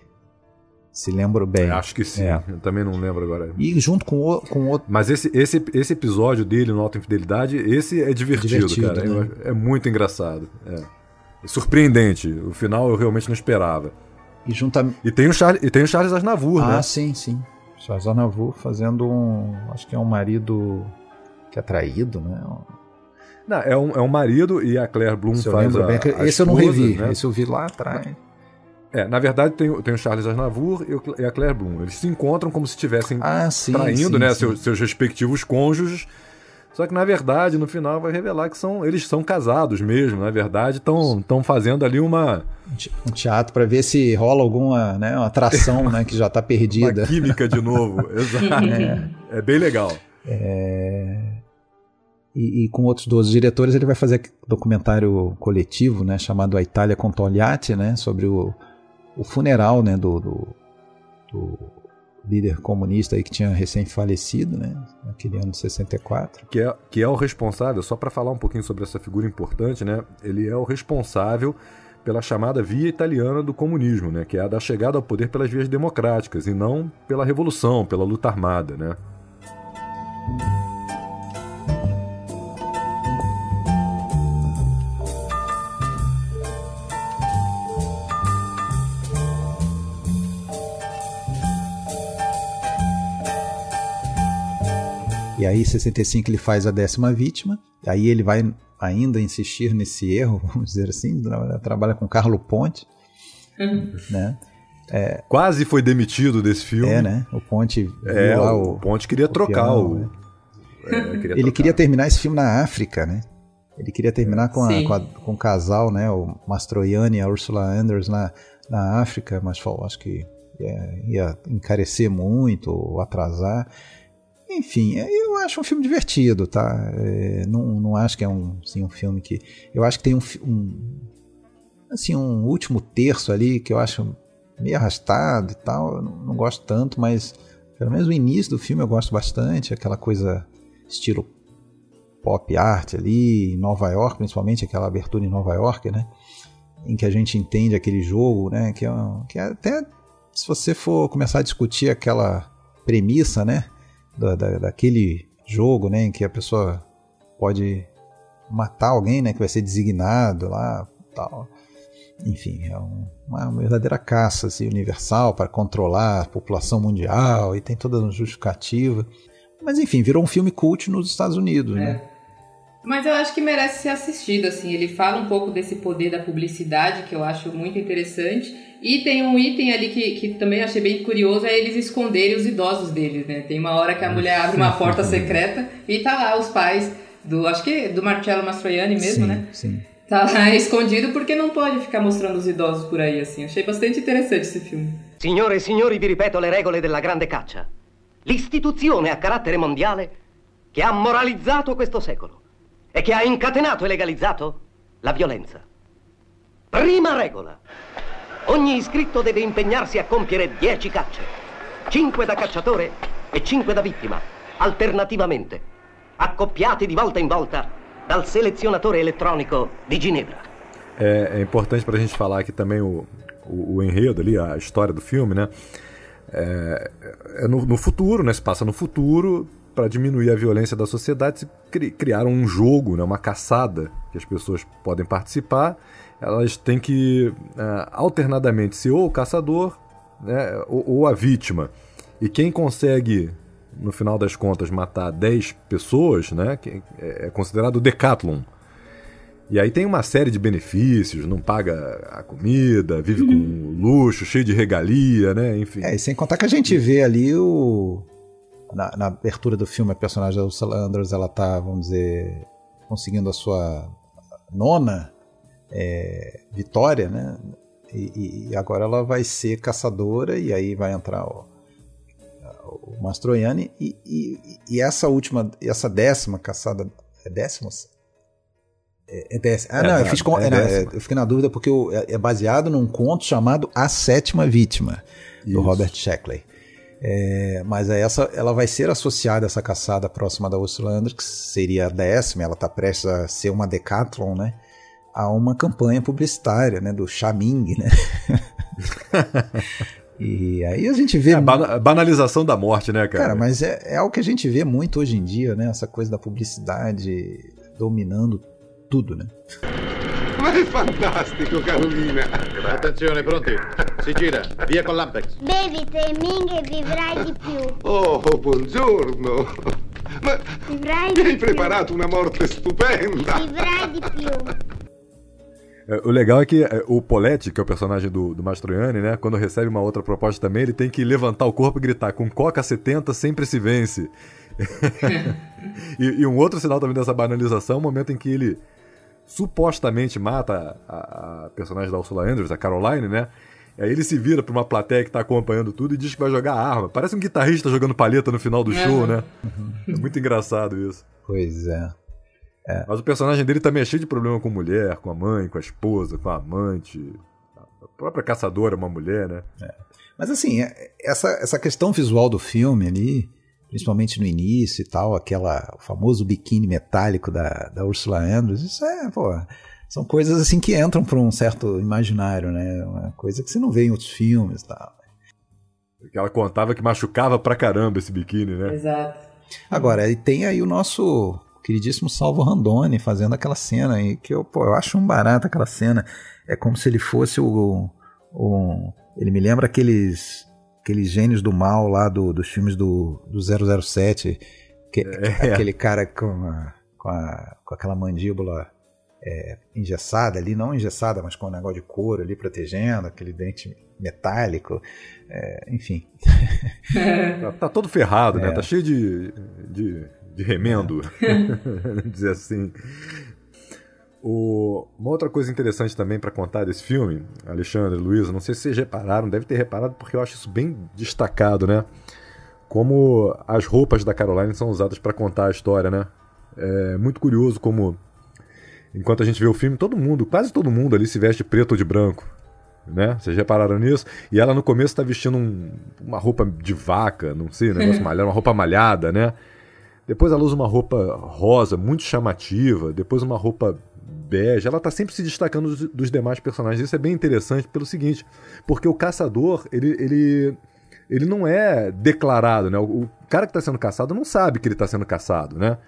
Se lembro bem. É, acho que sim. É. Eu também não lembro agora. E junto com o com outro. Mas esse, esse, esse episódio dele no Alta Infidelidade, esse é divertido, divertido cara. Né? É, é, muito engraçado. É. surpreendente. O final eu realmente não esperava. E, junta... e, tem, o Charles, e tem o Charles Aznavour, ah, né? Ah, sim, sim. Charles Aznavour fazendo um. Acho que é um marido que é traído, né? Não, é um, é um marido e a Claire Bloom Se faz a, bem, a Esse esposa, eu não revi, né? esse eu vi lá atrás. É, na verdade tem, tem o Charles Aznavour e a Claire Bloom. Eles se encontram como se estivessem ah, sim, traindo sim, né, sim. Seus, seus respectivos cônjuges. Só que na verdade, no final, vai revelar que são, eles são casados mesmo. Na verdade, estão fazendo ali uma. Um teatro para ver se rola alguma né, uma atração né, que já está perdida. uma química de novo, exato. É. é bem legal. É e, e, com outros 12 diretores ele vai fazer documentário coletivo, né, chamado A Itália com Togliatti, né, sobre o, o funeral, né, do, do, do, líder comunista aí que tinha recém falecido, né, naquele ano de 64. Que é, que é o responsável, só para falar um pouquinho sobre essa figura importante, né, ele é o responsável pela chamada via italiana do comunismo, né, que é a da chegada ao poder pelas vias democráticas e não pela revolução, pela luta armada, né. E aí, em 65, ele faz a décima vítima. Aí ele vai ainda insistir nesse erro, vamos dizer assim, trabalha com Carlo Ponte. Uhum. Né? É, Quase foi demitido desse filme. É, né? O Ponte. É, o, o Ponte queria o trocar piano, o. Né? É, queria ele trocar. queria terminar esse filme na África, né? Ele queria terminar com, a, com, a, com, o casal, né? O Mastroianni e a Ursula Anders na, na África, mas falou, acho que ia, ia encarecer muito ou atrasar. Enfim, é, eu acho um filme divertido, tá? É, não, não acho que é um, assim, um filme que. Eu acho que tem um, um. Assim, um último terço ali que eu acho meio arrastado e tal. Eu não, não gosto tanto, mas pelo menos o início do filme eu gosto bastante. Aquela coisa estilo pop art ali, em Nova York, principalmente aquela abertura em Nova York, né? Em que a gente entende aquele jogo, né? Que é, que é até se você for começar a discutir aquela premissa, né? Da, da, daquele jogo, né, em que a pessoa pode matar alguém, né, que vai ser designado lá, tal. Enfim, é um, uma verdadeira caça assim, universal para controlar a população mundial e tem toda uma justificativa. Mas enfim, virou um filme cult nos Estados Unidos, é. né? Mas eu acho que merece ser assistido, assim. Ele fala um pouco desse poder da publicidade, que eu acho muito interessante. E tem um item ali que, que também achei bem curioso, é eles esconderem os idosos deles, né? Tem uma hora que a mulher abre uma porta secreta e tá lá os pais do, acho que do Marcello Mastroianni mesmo, sim, né? Sim. Tá lá escondido porque não pode ficar mostrando os idosos por aí, assim. Achei bastante interessante esse filme. Signore e signori, vi ripeto le regole della grande caccia. L'istituzione a carattere mondiale che ha moralizzato questo secolo. E che ha incatenato e legalizzato la violenza. Prima regola. Ogni iscritto deve impegnarsi a compiere 10 cacce, 5 da cacciatore e 5 da vittima, alternativamente, accoppiati di volta in volta dal selezionatore elettronico di Ginevra. É, é importante para gente falar aqui também o, o, o, enredo ali, a história do filme, né? É, é no, no futuro, né? Se passa no futuro, para diminuir a violência da sociedade, se cri criaram um jogo, né, uma caçada que as pessoas podem participar elas têm que uh, alternadamente ser ou o caçador né, ou, ou, a vítima. E quem consegue, no final das contas, matar 10 pessoas, né, é, é considerado decathlon. E aí tem uma série de benefícios, não paga a comida, vive com uhum. luxo, cheio de regalia, né? Enfim. É, e sem contar que a gente vê ali o. Na, na abertura do filme, a personagem da Ursula Andrews, ela tá, vamos dizer, conseguindo a sua nona é, vitória, né? E, e, agora ela vai ser caçadora e aí vai entrar o, o Mastroianni e, e, e, essa última, essa décima caçada, é décima? É, é décima. Ah, é, não, eu, fiz com, é, é eu fiquei na dúvida porque eu, é, é baseado num conto chamado A Sétima Vítima, do Isso. Robert Sheckley. É, mas essa, ela vai ser associada, essa caçada próxima da Ursula que seria a décima, ela está prestes a ser uma decathlon, né? A uma campanha publicitária, né? Do Xaming, né? e aí a gente vê... É a banalização da morte, né, cara? Cara, mas é, é algo que a gente vê muito hoje em dia, né? Essa coisa da publicidade dominando tudo, né? Ma è fantastico, Carolina! Attenzione, pronti? Si gira, via con l'Ampex. Bevi tre minghe e vivrai di più. Oh, buongiorno! Ma vivrai mi hai preparato una morte stupenda! Vivrai di più. É, o legal é que é, o Poletti, que é o personagem do, do Mastroianni, né? Quando recebe uma outra proposta também, ele tem que levantar o corpo e gritar: com Coca 70 sempre se vence. e, e, um outro sinal também dessa banalização é o momento em que ele supostamente mata a, a, personagem da Ursula Andrews, a Caroline, né? E aí ele se vira pra uma plateia que tá acompanhando tudo e diz que vai jogar arma. Parece um guitarrista jogando palheta no final do é. show, né? É muito engraçado isso. Pois é. é. Mas o personagem dele também é cheio de problema com mulher, com a mãe, com a esposa, com a amante. A própria caçadora é uma mulher, né? É. Mas assim, é, essa, essa questão visual do filme ali, principalmente no início e tal, aquela o famoso biquíni metálico da, da Ursula Andrews, isso é, pô, são coisas assim que entram para um certo imaginário, né? Uma coisa que você não vê em outros filmes e tal. Que ela contava que machucava pra caramba esse biquíni, né? Exato. Agora, e tem aí o nosso queridíssimo Salvo Randoni fazendo aquela cena aí, que eu, pô, eu acho um barato aquela cena. É como se ele fosse o, o ele me lembra aqueles aqueles gênios do mal lá do, dos filmes do, do 007, que, é. aquele cara com, a, com, a, com aquela mandíbula é, engessada ali, não engessada, mas com um negócio de couro ali protegendo, aquele dente metálico, é, enfim. tá, tá, todo ferrado, né? É. Tá cheio de, de, de remendo, é. dizer assim. O... Uma outra coisa interessante também para contar desse filme, Alexandre, Luiz, não sei se vocês repararam, deve ter reparado porque eu acho isso bem destacado, né? Como as roupas da Caroline são usadas para contar a história, né? É muito curioso como, enquanto a gente vê o filme, todo mundo, quase todo mundo ali se veste preto ou de branco, né? Vocês repararam nisso? E ela no começo está vestindo um, uma roupa de vaca, não sei, negócio malhado, uma roupa malhada, né? Depois ela usa uma roupa rosa, muito chamativa, depois uma roupa bege, ela tá sempre se destacando dos, dos, demais personagens. Isso é bem interessante pelo seguinte, porque o caçador, ele, ele, ele não é declarado, né? O, o cara que está sendo caçado não sabe que ele está sendo caçado, né?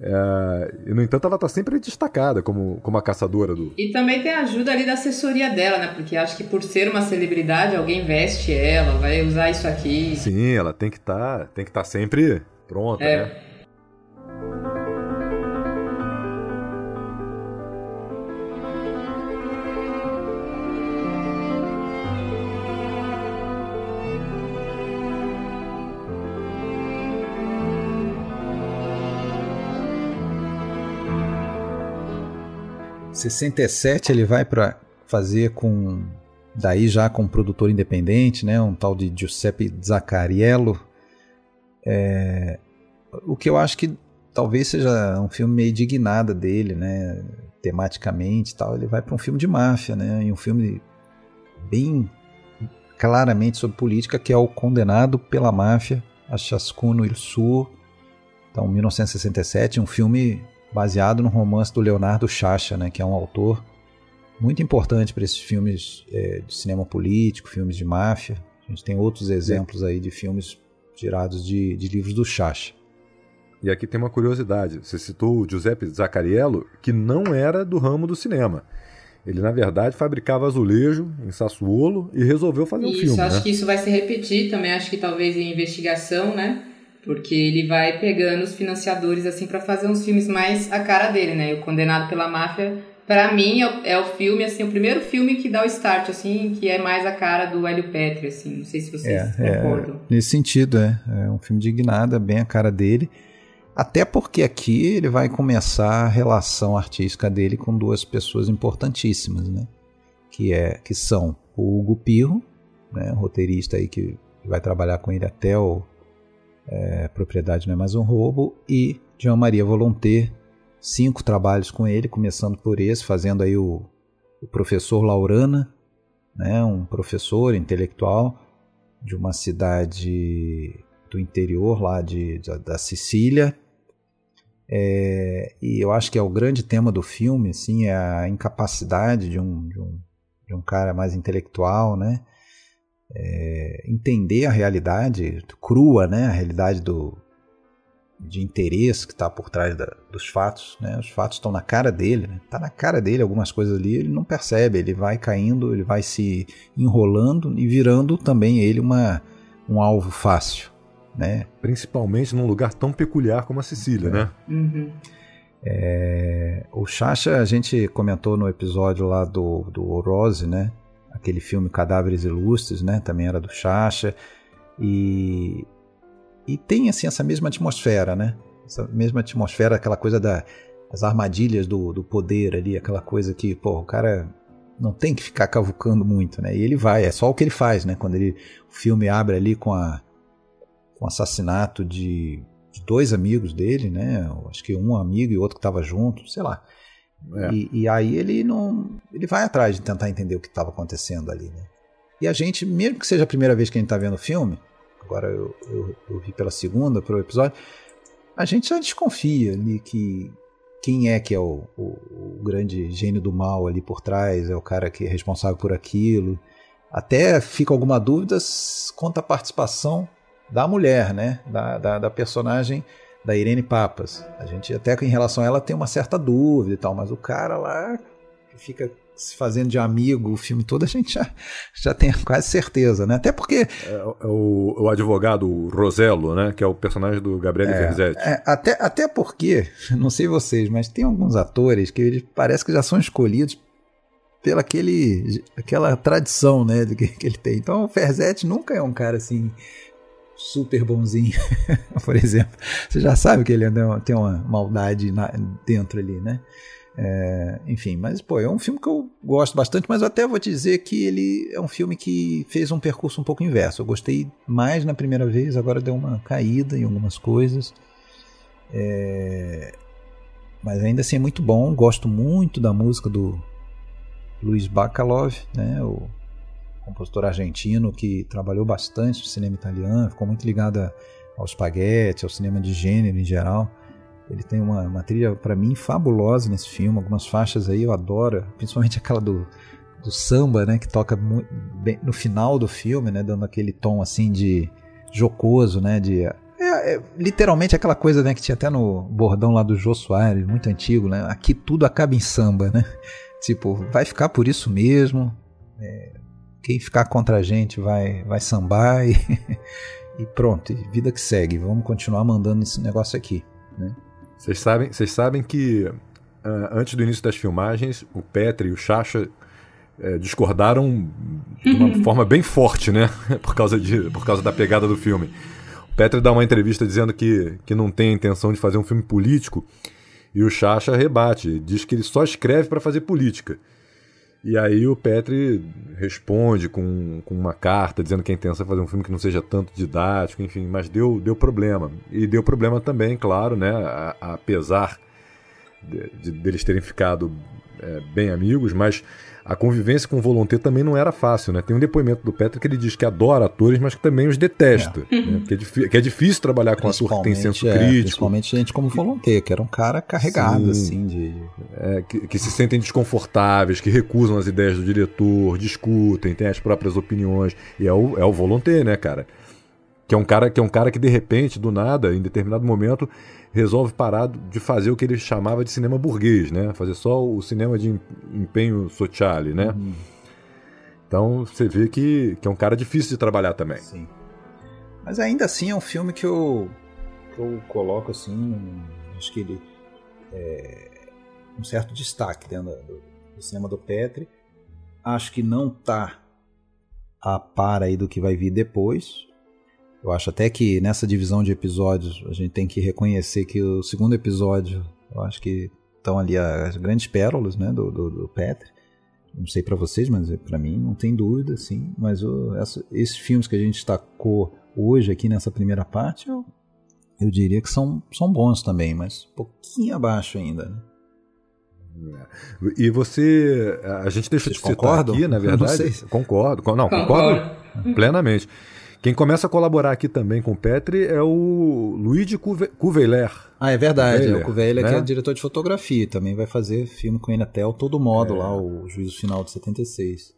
É, e, no entanto, ela está sempre destacada como, como a caçadora do. E também tem a ajuda ali da assessoria dela, né? Porque acho que por ser uma celebridade, alguém veste ela, vai usar isso aqui. Sim, ela tem que tá, estar tá sempre pronta, é. né? 67 ele vai para fazer com daí já com um produtor independente, né, um tal de Giuseppe Zaccariello, é, o que eu acho que talvez seja um filme meio dignada dele, né, tematicamente, tal. Ele vai para um filme de máfia, né, e um filme bem claramente sobre política, que é o Condenado pela Máfia, a Chascuno Il Suo, então 1967, um filme baseado no romance do Leonardo Chacha, né, que é um autor muito importante para esses filmes é, de cinema político, filmes de máfia. A gente tem outros exemplos aí de filmes tirados de, de livros do Chacha. E aqui tem uma curiosidade. Você citou o Giuseppe Zacariello, que não era do ramo do cinema. Ele, na verdade, fabricava azulejo em Sassuolo e resolveu fazer um isso, filme. acho né? que isso vai se repetir também, acho que talvez em investigação, né? Porque ele vai pegando os financiadores assim para fazer uns filmes mais a cara dele, né? O Condenado pela Máfia, para mim é o, é o, filme assim, o primeiro filme que dá o start assim, que é mais a cara do Hélio Petri, assim. Não sei se vocês é, concordam. É, nesse sentido, é, é um filme de Ignada, bem a cara dele. Até porque aqui ele vai começar a relação artística dele com duas pessoas importantíssimas, né? Que, é, que são o Hugo Pirro, né? roteirista aí que vai trabalhar com ele até o é, Propriedade Não é Mais um Roubo, e Jean Maria Volonté, cinco trabalhos com ele, começando por esse, fazendo aí o, o professor Laurana, né? um professor intelectual de uma cidade do interior lá de, de da Sicília, é, e eu acho que é o grande tema do filme, assim, é a incapacidade de um, de um, de um cara mais intelectual, né? É, entender a realidade crua, né? A realidade do, de interesse que está por trás da, dos fatos, né? Os fatos estão na cara dele, né? Tá na cara dele algumas coisas ali, ele não percebe, ele vai caindo, ele vai se enrolando e virando também ele uma, um alvo fácil. Né? Principalmente num lugar tão peculiar como a Sicília, é. né? Uhum. É, o Chacha, a gente comentou no episódio lá do, do Rose, né? Aquele filme Cadáveres Ilustres, né? Também era do Chacha. E, e tem, assim, essa mesma atmosfera, né? Essa mesma atmosfera, aquela coisa das da, armadilhas do, do poder ali, aquela coisa que, pô, o cara não tem que ficar cavucando muito, né? E ele vai, é só o que ele faz, né? Quando ele, o filme abre ali com a com o assassinato de, de, dois amigos dele, né? Acho que um amigo e outro que estava junto, sei lá. É. E, e, aí ele não, ele vai atrás de tentar entender o que estava acontecendo ali, né? E a gente, mesmo que seja a primeira vez que a gente está vendo o filme, agora eu, eu, eu vi pela segunda, pelo episódio, a gente já desconfia ali que quem é que é o, o, o grande gênio do mal ali por trás, é o cara que é responsável por aquilo. Até fica alguma dúvida quanto à participação da mulher, né? Da, da, da, personagem da Irene Papas. A gente até em relação a ela tem uma certa dúvida e tal, mas o cara lá que fica se fazendo de amigo o filme todo, a gente já, já tem quase certeza, né? Até porque... É, é o, o, advogado Rosello, né? Que é o personagem do Gabriele é, Ferzetti. É, até, até porque, não sei vocês, mas tem alguns atores que eles parece que já são escolhidos pela aquele, aquela tradição, né? Que, que ele tem. Então o Ferzetti nunca é um cara assim super bonzinho, por exemplo. Você já sabe que ele tem uma maldade dentro ali, né? É, enfim, mas pô, é um filme que eu gosto bastante, mas eu até vou dizer que ele é um filme que fez um percurso um pouco inverso. Eu gostei mais na primeira vez, agora deu uma caída em algumas coisas. É, mas ainda assim é muito bom. Gosto muito da música do Luiz Bacalov, né? O compositor argentino que trabalhou bastante no cinema italiano, ficou muito ligado ao spaghetti, ao cinema de gênero em geral. Ele tem uma, uma trilha, para mim, fabulosa nesse filme. Algumas faixas aí eu adoro, principalmente aquela do, do samba, né, que toca muito, bem, no final do filme, né, dando aquele tom assim de jocoso, né, de é, é, literalmente aquela coisa né, que tinha até no bordão lá do Jô Soares, muito antigo, né? Aqui tudo acaba em samba, né? Tipo, vai ficar por isso mesmo. É, quem ficar contra a gente vai, vai sambar e, e pronto, e vida que segue. Vamos continuar mandando esse negócio aqui. Né? Vocês sabem, vocês sabem que uh, antes do início das filmagens, o Petri e o Chacha é, discordaram de uma forma bem forte, né? por, causa de, por causa da pegada do filme. O Petri dá uma entrevista dizendo que, que não tem a intenção de fazer um filme político e o Chacha rebate, diz que ele só escreve para fazer política. E aí o Petri responde com, com uma carta dizendo que a intenção é fazer um filme que não seja tanto didático, enfim, mas deu, deu problema. E deu problema também, claro, né? Apesar de, de, deles terem ficado é, bem amigos, mas a convivência com o Volonté também não era fácil, né? Tem um depoimento do Petri que ele diz que adora atores, mas que também os detesta. É. Né? Que, é que, é difícil trabalhar com ator que tem senso é, crítico. Principalmente gente como Volonté, que era um cara carregado, Sim. assim, de... É, que, que, se sentem desconfortáveis, que recusam as ideias do diretor, discutem, têm as próprias opiniões. E é o, é o Volonté, né, cara? Que é um cara que é um cara que de repente, do nada, em determinado momento, resolve parar de fazer o que ele chamava de cinema burguês, né? Fazer só o cinema de empenho sociale, né? Uhum. Então você vê que, que é um cara difícil de trabalhar também. Sim. Mas ainda assim é um filme que eu, que eu coloco assim, acho que ele é um certo destaque dentro do, do cinema do Petri. Acho que não está a par aí do que vai vir depois. Eu acho até que nessa divisão de episódios a gente tem que reconhecer que o segundo episódio, eu acho que estão ali as grandes pérolas né, do, do, do Petri. Não sei para vocês, mas para mim não tem dúvida, sim. Mas o, essa, esses filmes que a gente destacou hoje aqui nessa primeira parte, eu, eu diria que são, são bons também, mas um pouquinho abaixo ainda. Né? E você, a gente deixa Vocês de citar aqui, na verdade. Concordo, não, concordo plenamente. Quem começa a colaborar aqui também com o Petri é o Luigi Cuveiler. Ah, é verdade. é o Cuveiler né? que é diretor de fotografia. Também vai fazer filme com o Inatel, todo modo é. lá, o Juízo Final de 76.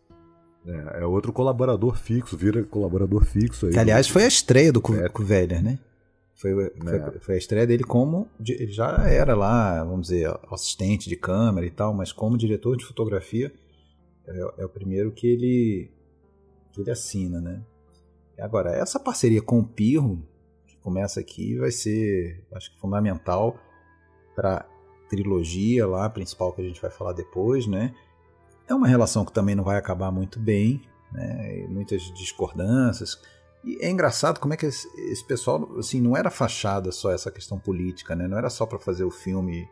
É, é outro colaborador fixo, vira colaborador fixo aí. Que, aliás, foi a estreia do Cuveiler, né? Foi, foi, é. foi, a estreia dele como. Ele já era lá, vamos dizer, assistente de câmera e tal, mas como diretor de fotografia, é, é o primeiro que ele, que ele assina, né? Agora, essa parceria com o Pirro, que começa aqui, vai ser, acho que, fundamental para trilogia lá, principal que a gente vai falar depois, né? É uma relação que também não vai acabar muito bem, né? Muitas discordâncias e é engraçado como é que esse, esse, pessoal, assim, não era fachada só essa questão política, né? Não era só para fazer o filme.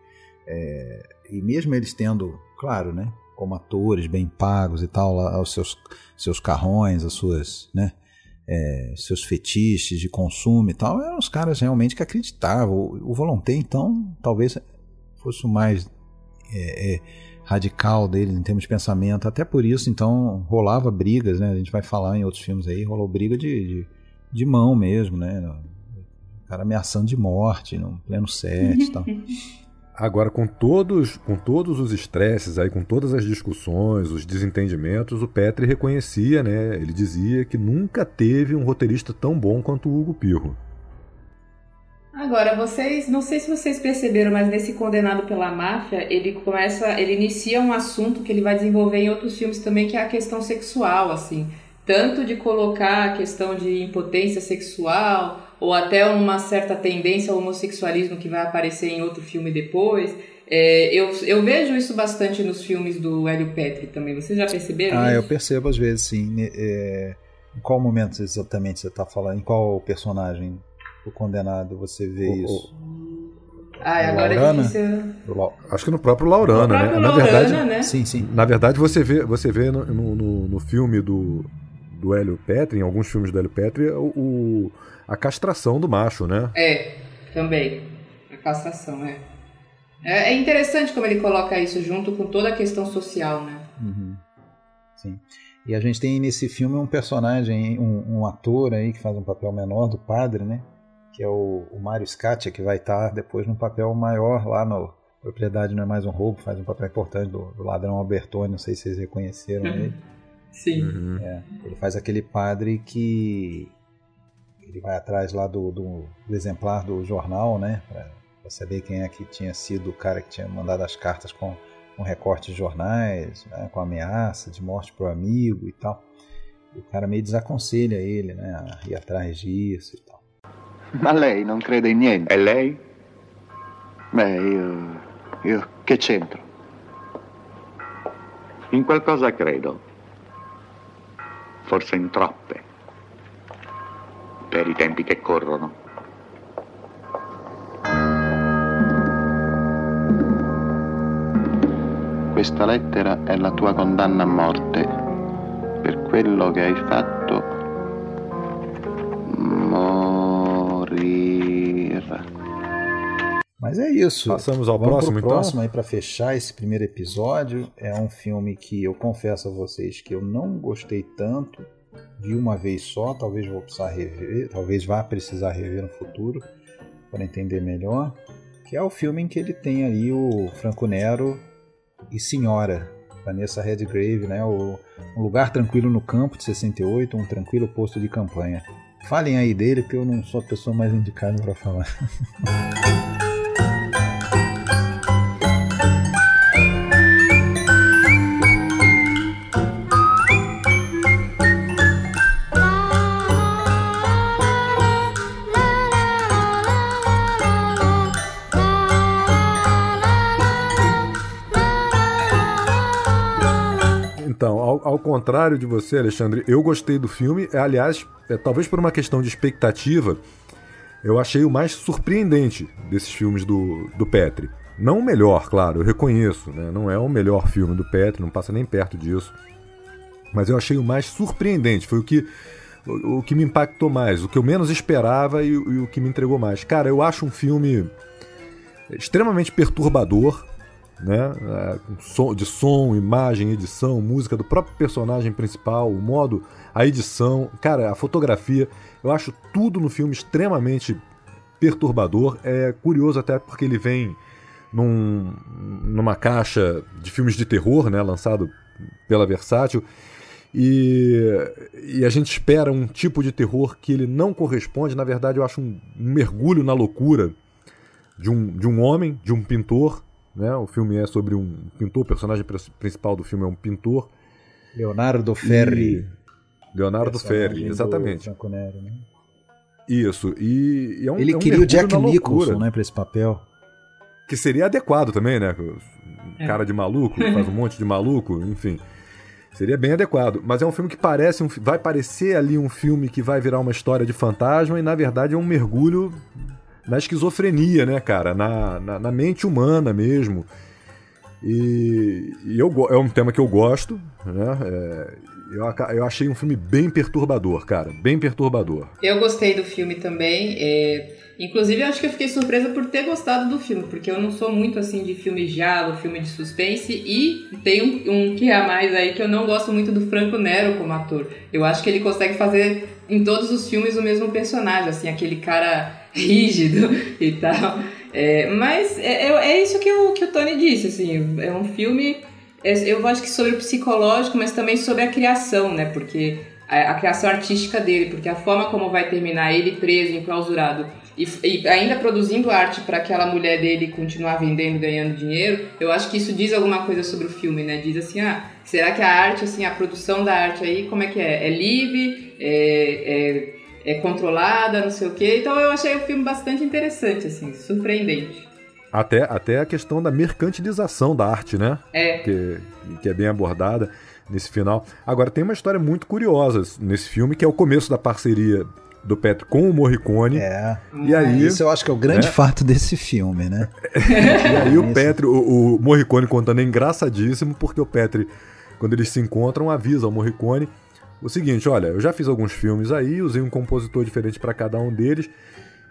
É, e mesmo eles tendo, claro, né? Como atores bem pagos e tal, os seus, seus carrões, as suas, né? É, seus fetiches de consumo e tal, eram os caras realmente que acreditavam. O, o Volonté, então, talvez fosse o mais é, é, radical dele em termos de pensamento. Até por isso, então, rolava brigas, né? A gente vai falar em outros filmes aí, rolou briga de, de, de mão mesmo, né? O cara ameaçando de morte no pleno set e tal. Agora, com todos, com todos os estresses aí, com todas as discussões, os desentendimentos, o Petri reconhecia, né? Ele dizia que nunca teve um roteirista tão bom quanto o Hugo Pirro. Agora, vocês, não sei se vocês perceberam, mas nesse Condenado pela Máfia, ele começa, ele inicia um assunto que ele vai desenvolver em outros filmes também, que é a questão sexual, assim. Tanto de colocar a questão de impotência sexual, ou até uma certa tendência ao homossexualismo que vai aparecer em outro filme depois. É, eu, eu vejo isso bastante nos filmes do Hélio Petri também. Vocês já perceberam ah, isso? eu percebo às vezes, sim. É, em qual momento exatamente você está falando? Em qual personagem? o condenado você vê o, isso? Ah, agora é Laurana? é difícil. Acho que no próprio Laurana, no próprio né? Laurana, na verdade, né? Sim, sim. Na verdade, você vê, você vê no, no, no filme do, do Hélio Petri, em alguns filmes do Hélio Petri, o, o, a castração do macho, né? É, também. A castração, é. é. É interessante como ele coloca isso junto com toda a questão social, né? Uhum. Sim. E a gente tem nesse filme um personagem, um, um ator aí que faz um papel menor do padre, né? que é o, o Mário Scatia, que vai estar depois num papel maior lá no Propriedade Não é Mais um Roubo, faz um papel importante do, do ladrão Albertone, não sei se vocês reconheceram uhum. ele. Sim. Uhum. É, ele faz aquele padre que ele vai atrás lá do, do, do exemplar do jornal, né, para saber quem é que tinha sido o cara que tinha mandado as cartas com, com recorte de jornais, né, com ameaça de morte pro amigo e tal. E o cara meio desaconselha ele, né, a ir atrás disso e tal. Ma lei non crede in niente. E lei? Beh, io... io che c'entro? In qualcosa credo. Forse in troppe. Per i tempi che corrono. Questa lettera è la tua condanna a morte per quello che hai fatto. Mo- Mas é isso. Passamos ao Vamos próximo, pro então? próximo aí para fechar esse primeiro episódio. É um filme que eu confesso a vocês que eu não gostei tanto. Vi uma vez só, talvez vou precisar rever, talvez vá precisar rever no futuro para entender melhor. Que é o filme em que ele tem ali o Franco Nero e Senhora, Vanessa Redgrave, né? O Um Lugar Tranquilo no Campo de 68, um tranquilo posto de campanha. Falem aí dele, que eu não sou a pessoa mais indicada para falar. contrário de você, Alexandre, eu gostei do filme. É, aliás, é, talvez por uma questão de expectativa, eu achei o mais surpreendente desses filmes do, do Petri. Não o melhor, claro, eu reconheço, né? não é o melhor filme do Petri, não passa nem perto disso. Mas eu achei o mais surpreendente, foi o que, o, o que me impactou mais, o que eu menos esperava e, e o que me entregou mais. Cara, eu acho um filme extremamente perturbador, né? É, de som, imagem, edição, música do próprio personagem principal, o modo, a edição, cara, a fotografia. Eu acho tudo no filme extremamente perturbador. É curioso até porque ele vem num, numa caixa de filmes de terror, né? Lançado pela Versátil. E, e, a gente espera um tipo de terror que ele não corresponde. Na verdade, eu acho um, um mergulho na loucura de um, de um homem, de um pintor, né? O filme é sobre um pintor, o personagem principal do filme é um pintor. Leonardo Ferri. E... Leonardo Ferri, exatamente. Nero, né? Isso, e, e é um Ele é um queria o Jack Nicholson, né, pra esse papel. Que seria adequado também, né? É. Cara de maluco, faz um monte de maluco, enfim. Seria bem adequado. Mas é um filme que parece um, vai parecer ali um filme que vai virar uma história de fantasma e na verdade é um mergulho na esquizofrenia, né, cara? Na, na, na mente humana mesmo. E, e, eu, é um tema que eu gosto, né? É, eu, eu achei um filme bem perturbador, cara. Bem perturbador. Eu gostei do filme também. É... Inclusive, eu acho que eu fiquei surpresa por ter gostado do filme, porque eu não sou muito assim de filme giallo, filme de suspense, e tem um, um que a mais aí que eu não gosto muito do Franco Nero como ator. Eu acho que ele consegue fazer em todos os filmes o mesmo personagem, assim, aquele cara rígido e tal. É, mas é, é, é isso que o, que o Tony disse, assim, é um filme, é, eu acho que sobre o psicológico, mas também sobre a criação, né? Porque a, a criação artística dele, porque a forma como vai terminar ele preso, enclausurado, e, e ainda produzindo arte para aquela mulher dele continuar vendendo, ganhando dinheiro, eu acho que isso diz alguma coisa sobre o filme, né? Diz assim, ah, será que a arte, assim, a produção da arte aí, como é que é? É livre? É, é é controlada, não sei o quê. Então eu achei o filme bastante interessante, assim, surpreendente. Até, até a questão da mercantilização da arte, né? É. Que, que é bem abordada nesse final. Agora, tem uma história muito curiosa nesse filme, que é o começo da parceria do Petro com o Morricone. É. E aí, Isso eu acho que é o grande né? fato desse filme, né? e aí o Petro, o, o Morricone contando é engraçadíssimo, porque o Petri, quando eles se encontram, avisa ao Morricone o seguinte, olha, eu já fiz alguns filmes aí, usei um compositor diferente para cada um deles,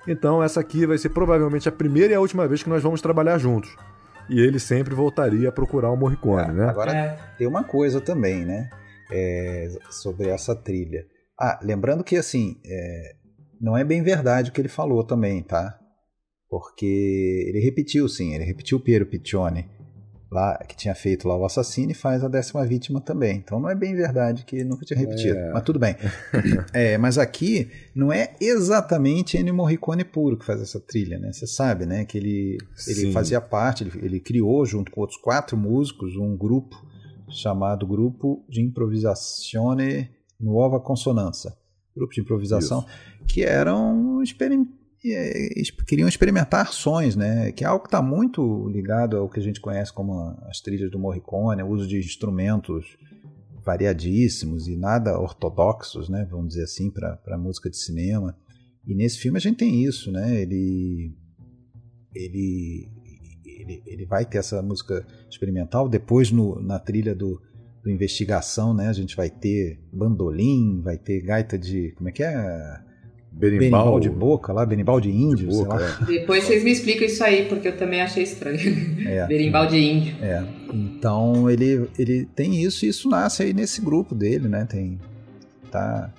então essa aqui vai ser provavelmente a primeira e a última vez que nós vamos trabalhar juntos. E ele sempre voltaria a procurar o Morricone, É, né? Agora É. tem uma coisa também, né? É, sobre essa trilha. Ah, lembrando que assim, é, não é bem verdade o que ele falou também, tá? Porque ele repetiu, sim, ele repetiu o Piero Piccioni, lá, que tinha feito lá o assassino e faz a décima vítima também. Então não é bem verdade que nunca tinha repetido. É. Mas tudo bem. É, mas aqui não é exatamente Ennio Morricone puro que faz essa trilha, né? Você sabe, né? Que ele, ele Sim. fazia parte, ele, ele criou junto com outros quatro músicos um grupo chamado Grupo de Improvisazione Nuova Consonanza. Grupo de improvisação que eram experim- queriam experimentar sons, né? Que é algo que está muito ligado ao que a gente conhece como as trilhas do Morricone, o uso de instrumentos variadíssimos e nada ortodoxos, né? Vamos dizer assim, para música de cinema. E nesse filme a gente tem isso, né? Ele ele ele, ele vai ter essa música experimental. Depois no, na trilha do, do investigação, né? A gente vai ter bandolim, vai ter gaita de como é que é? Berimbau. de boca lá, berimbau de índio, sei boca, lá. Depois vocês me explicam isso aí, porque eu também achei estranho. É. Berimbau de índio. É. Então ele, ele tem isso e isso nasce aí nesse grupo dele, né? Tem, tá,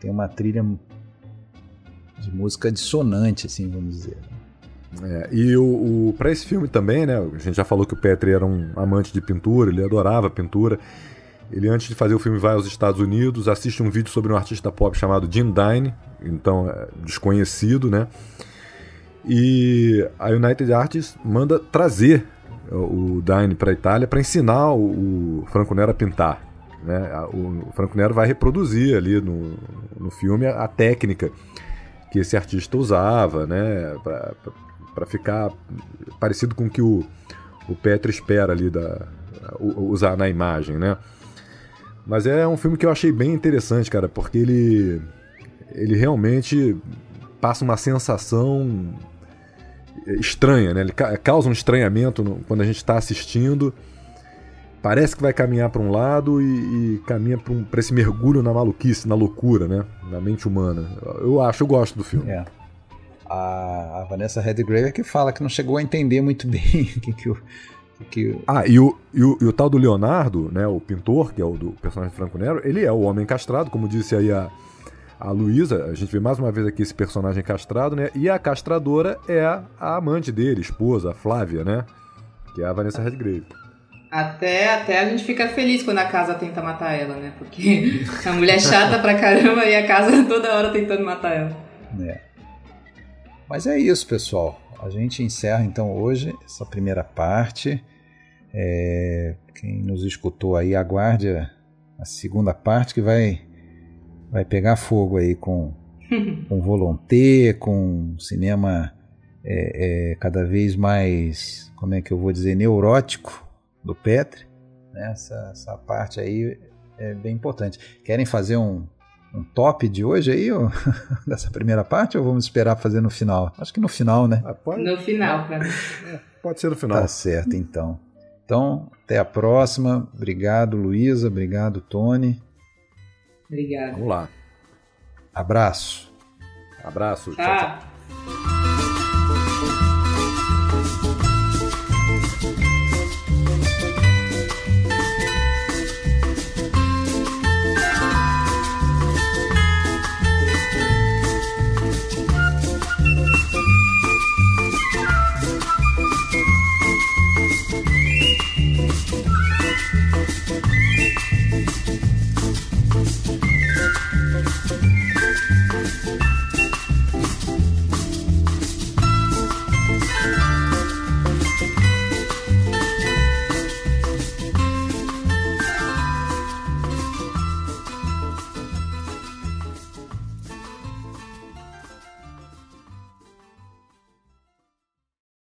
tem uma trilha de música dissonante, assim, vamos dizer. É, e o, o para esse filme também, né? A gente já falou que o Petri era um amante de pintura, ele adorava pintura. Ele, antes de fazer o filme, vai aos Estados Unidos, assiste um vídeo sobre um artista pop chamado Jim Dine, então é desconhecido, né? E a United Artists manda trazer o Dine para a Itália para ensinar o Franco Nero a pintar. Né? O Franco Nero vai reproduzir ali no, no filme a, técnica que esse artista usava, né? para ficar parecido com o que o, o Petri espera ali da, usar na imagem, né? Mas é um filme que eu achei bem interessante, cara, porque ele, ele realmente passa uma sensação estranha, né? Ele causa um estranhamento no, quando a gente está assistindo. Parece que vai caminhar para um lado e, e caminha para um, esse mergulho na maluquice, na loucura, né? Na mente humana. Eu acho, eu gosto do filme. É. A, a Vanessa Redgrave é que fala que não chegou a entender muito bem o que, que o que... Ah, e o, e o, e, o, tal do Leonardo, né, o pintor, que é o do personagem Franco Nero, ele é o homem castrado, como disse aí a, a Luísa, a gente vê mais uma vez aqui esse personagem castrado, né? E a castradora é a, amante dele, esposa, a Flávia, né? Que é a Vanessa Redgrave. Até, até a gente fica feliz quando a casa tenta matar ela, né? Porque a mulher é chata pra caramba e a casa toda hora tentando matar ela. É. Mas é isso, pessoal. A gente encerra então hoje essa primeira parte. É, quem nos escutou aí, aguarde a segunda parte que vai, vai pegar fogo aí com, com volonté, com cinema é, é, cada vez mais, como é que eu vou dizer, neurótico do Petri. Né? Essa, essa parte aí é bem importante. Querem fazer um, um top de hoje aí, ó, dessa primeira parte, ou vamos esperar fazer no final? Acho que no final, né? Ah, pode... No final, cara. É, pode ser no final. Tá certo, então. Então, até a próxima. Obrigado, Luísa. Obrigado, Tony. Obrigado. Vamos lá. Abraço. Abraço. Tchau. tchau.